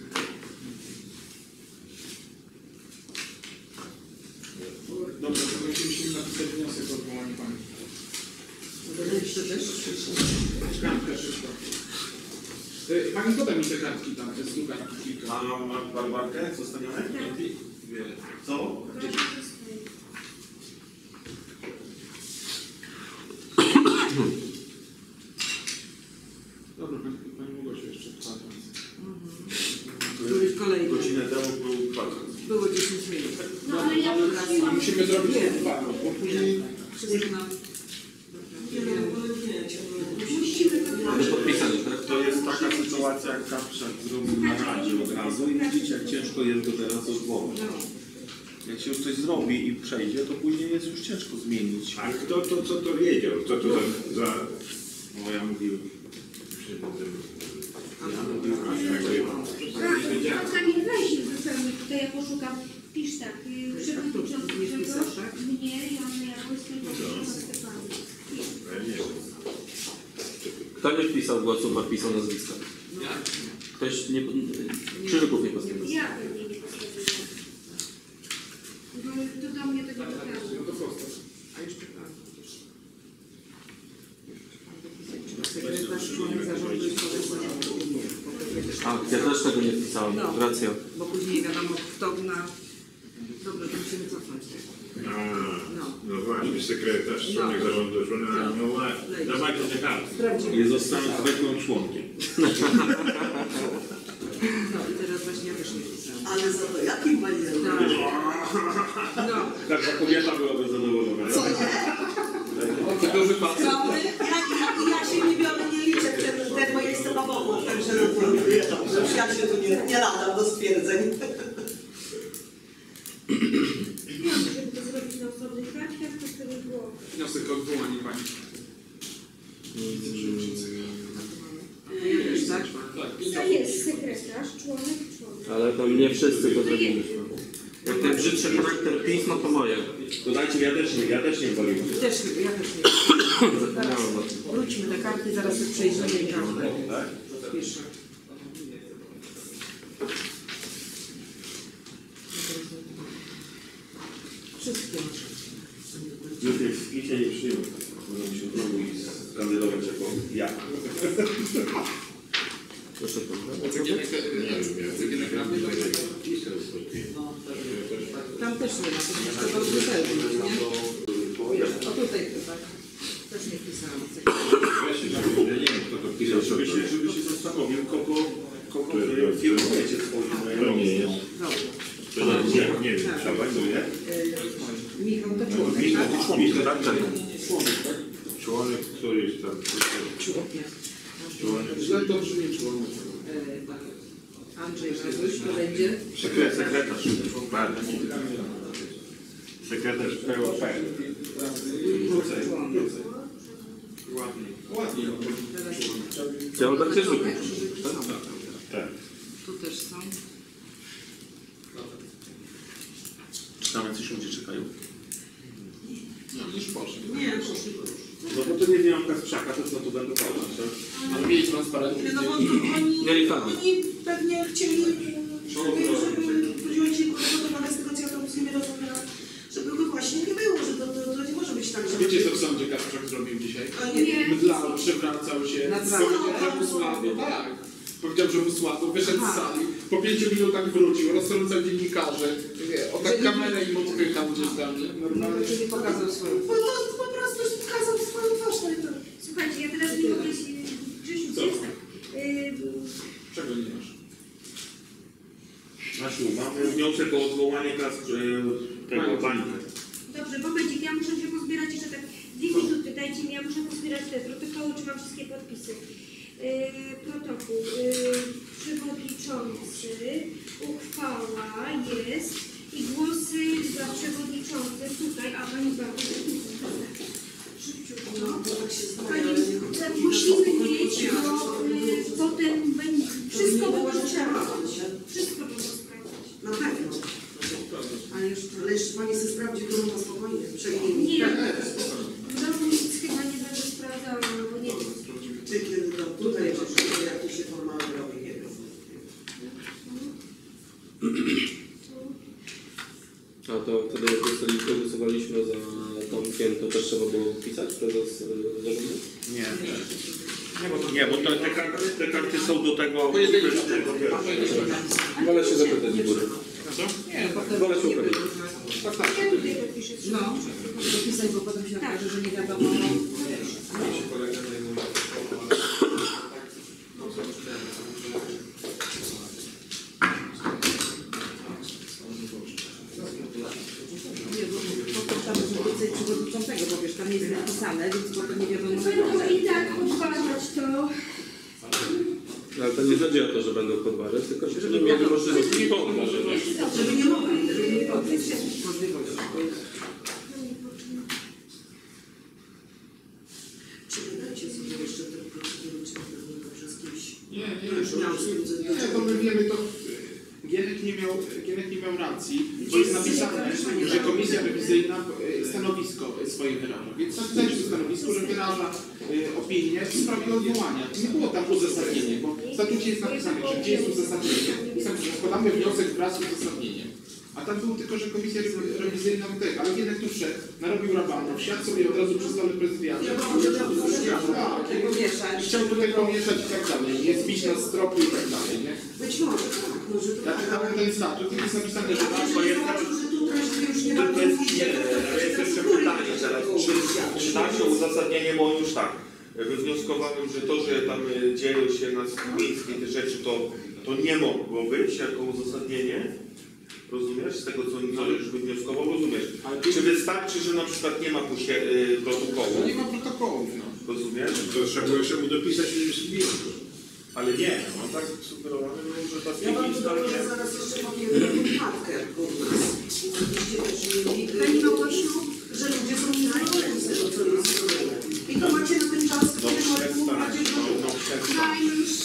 Speaker 4: Dobra, to będzie musimy napisać wniosek o odwołanie pani.
Speaker 7: Jeszcze też?
Speaker 4: Kartkę szybko. Y, Pani poda mi te kartki tam, te z kartki kilka.
Speaker 6: A ma Barbarkę zostanione?
Speaker 3: Tak.
Speaker 6: Co?
Speaker 3: Proszę, to jest fajne.
Speaker 4: Pani, pani Małgosia jeszcze kwadrans.
Speaker 7: Któryś kolejny.
Speaker 6: Godzinę temu był kwadrans.
Speaker 7: Było 10 minut.
Speaker 3: No ale ja prosiłam,
Speaker 4: Musimy zrobić
Speaker 7: Nie.
Speaker 4: dwa, no, bo później
Speaker 7: Wszystko na...
Speaker 3: musimy to
Speaker 2: Ale podpisali, tak?
Speaker 6: To jest taka sytuacja, jak Kaprzak zrobił na radzie od razu i widzicie, jak ciężko jest go teraz odwołać.
Speaker 7: No.
Speaker 6: Jak się już coś zrobi i przejdzie, to później jest już ciężko zmienić.
Speaker 8: A kto to, co to wiedział? Co to za... za...
Speaker 6: No ja mówiłem.
Speaker 3: Kamil weź zupełnie tutaj, ja poszukam. Pisz tak, y, przewodniczący
Speaker 7: Nie wpisał,
Speaker 3: Grzegorz,
Speaker 7: tak?
Speaker 3: mnie, Joanna Jabłońska i
Speaker 8: nie wiem.
Speaker 2: Kto nie wpisał głosu, ma wpisał nazwiska. Ktoś nie... Krzyżyków nie postawił.
Speaker 3: Ja pewnie nie postawiłam. Bo to do mnie tego nie pokaże.
Speaker 7: A jeszcze tak. Sekretarz członek zarządu i stowarzyszenia.
Speaker 2: A, ja też tego nie wpisałem.
Speaker 7: No.
Speaker 2: Racja.
Speaker 7: Bo później nie wiadomo kto na... Dobra, to musimy cofnąć.
Speaker 8: A,
Speaker 7: No.
Speaker 8: no właśnie, sekretarz, członek zarządu, członek... No właśnie, dawajcie te karty.
Speaker 6: Nie zostałem zwykłym członkiem.
Speaker 7: No i teraz właśnie ja też nie wpisałam.
Speaker 11: Ale za to jakim manierem?
Speaker 7: Tak. No.
Speaker 6: Każda kobieta byłaby zadowolona.
Speaker 4: tego wypadku.
Speaker 11: Ja, ja się tu nie, nie ladam do stwierdzeń.
Speaker 3: Ja żeby to zrobić na osobnych kartkach, to wtedy było.
Speaker 4: Wniosek o odwołanie pani.
Speaker 7: Ja też, tak?
Speaker 3: To jest sekretarz, członek, członek.
Speaker 2: Ale tam nie wszyscy to zrobiliśmy. Jak ten brzydszy charakter PiS, no to moje.
Speaker 6: To dajcie, ja też nie, ja też nie waliłem.
Speaker 7: Też, ja też nie.
Speaker 2: Tym.
Speaker 7: Wróćmy do karty, zaraz i kartę. Piszę. Wszystkie masz.
Speaker 6: Już jak w picie nie przyjął. Będę musiał znowu iść kandydować jako ja.
Speaker 2: Proszę pana.
Speaker 4: Cegienek ramy, to jest
Speaker 7: Tam też nie ma, to do Brukseli, nie? O tutaj tak. Też nie wpisałam.
Speaker 8: Ja się nie wiem, kto to pisał.
Speaker 6: Żeby się, żeby się zastanowił, kogo, kierujecie swoim
Speaker 8: To nie jest. To nie, wiem.
Speaker 6: Trzeba, co nie?
Speaker 7: Michał to członek,
Speaker 6: Michał,
Speaker 7: tak?
Speaker 6: tak? tak.
Speaker 8: Członek, który jest tam.
Speaker 7: Członek.
Speaker 8: Członek.
Speaker 4: źle to brzmi członek.
Speaker 7: Tak. Andrzej Razuś, to będzie
Speaker 8: Sekretarz. Sekretarz. Bardzo. Sekretarz POP.
Speaker 4: Ładnie. Ładnie.
Speaker 2: Ja mam tak zwykły.
Speaker 8: Tak.
Speaker 7: Tu też są.
Speaker 6: Czy tam jacyś ludzie czekają?
Speaker 4: No, już poszedł.
Speaker 11: Nie, poszli.
Speaker 6: No bo to nie wiem, Kasprzaka, to co tu będę patrzeć, tak?
Speaker 4: Ale mieli transparent.
Speaker 11: No bo oni,
Speaker 2: Mieli
Speaker 11: oni pewnie chcieli, żeby, chodziło ci przygotowane z tego, co ja tam z nimi rozmawiałam, żeby go właśnie nie było, że to, to, to nie może być tak, że...
Speaker 4: Wiecie, co w sądzie Kasprzak zrobił dzisiaj?
Speaker 11: A nie,
Speaker 3: Nie.
Speaker 4: Mdlał, przewracał się,
Speaker 7: Nadzwalał.
Speaker 4: powiedział, że mu słabo, tak. Powiedział, że mu słabo, wyszedł z sali, po pięciu minutach wrócił, roztrącał dziennikarzy, wie, o tak kamerę im odpychał gdzieś tam, nie?
Speaker 7: No
Speaker 4: Normalnie.
Speaker 7: to czyli pokazał swoją.
Speaker 11: po, to, po prostu pokazał swoją twarz, no i to...
Speaker 3: Słuchajcie, ja teraz nie mogę się... Grzesiu,
Speaker 4: Co?
Speaker 3: jest? Y,
Speaker 4: Czego nie masz?
Speaker 6: Asiu, mamy wniosek o odwołanie Kasp... tego bańka.
Speaker 3: Dobrze, momencik, ja muszę się pozbierać jeszcze tak dwie minuty, dajcie mi, ja muszę pozbierać te protokoły, czy mam wszystkie podpisy. Yy, protokół, yy, przewodniczący, uchwała jest i głosy za przewodniczącym tutaj, a pani bardzo.
Speaker 11: No, to tak
Speaker 3: Pani, tak musimy mieć, bo yy, potem będzie, wszystko będzie trzeba, wszystko będzie sprawdzać.
Speaker 11: Na pewno.
Speaker 7: Ale jeszcze
Speaker 11: Ale jeszcze pani sobie sprawdzi, którą ma spokojnie, przejmij.
Speaker 3: Nie, no nic chyba nie będę sprawdzała, bo nie wiem.
Speaker 11: Ty kiedy tam tutaj masz, jak to się formalnie robi, nie wiem.
Speaker 2: A to wtedy jak dostaliśmy, głosowaliśmy za Tomkiem, to też trzeba było pisać prezes y, zarządu?
Speaker 6: Nie. Nie, bo te, te, karty, te karty są do tego...
Speaker 2: Wolę się zapytać z góry.
Speaker 7: Nie,
Speaker 2: Wolę się upewnić.
Speaker 3: Ja tutaj podpiszę.
Speaker 7: No, dopisać, bo potem się okaże, że nie wiadomo.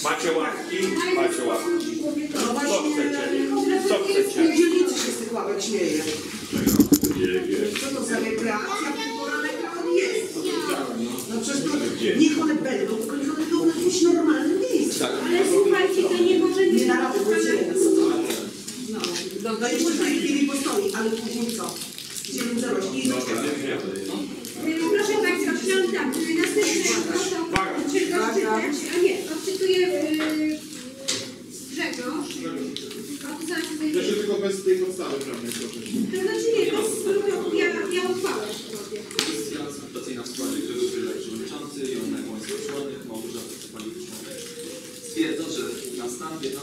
Speaker 11: Macie
Speaker 6: łapki? Macie łapki.
Speaker 11: No właśnie, Co
Speaker 6: chcecie? Co chcecie?
Speaker 11: Dzielnicy się z tych
Speaker 8: łapek.
Speaker 11: Co to za rekreacja? Jest. No przecież to, niech one będą, tylko niech one będą w jakimś normalnym miejscu. Tak.
Speaker 3: Ale słuchajcie, to nie może być.
Speaker 11: Nie na razie, bo
Speaker 7: tak,
Speaker 11: No, no jeszcze w tej chwili postoi, ale później co? Idziemy no zarobić.
Speaker 3: Proszę Państwa, przyjąć tak. pracuje y, y, Grzegorz. On zajmuje...
Speaker 4: Y, tylko bez tej podstawy prawnej, proszę.
Speaker 3: To znaczy nie, bez grubego, ja, ja uchwałę robię.
Speaker 10: W składzie Grzegorz Wylek Przewodniczący, Joanna Mońska Członek, Małgorzata stwierdza, że na stan 15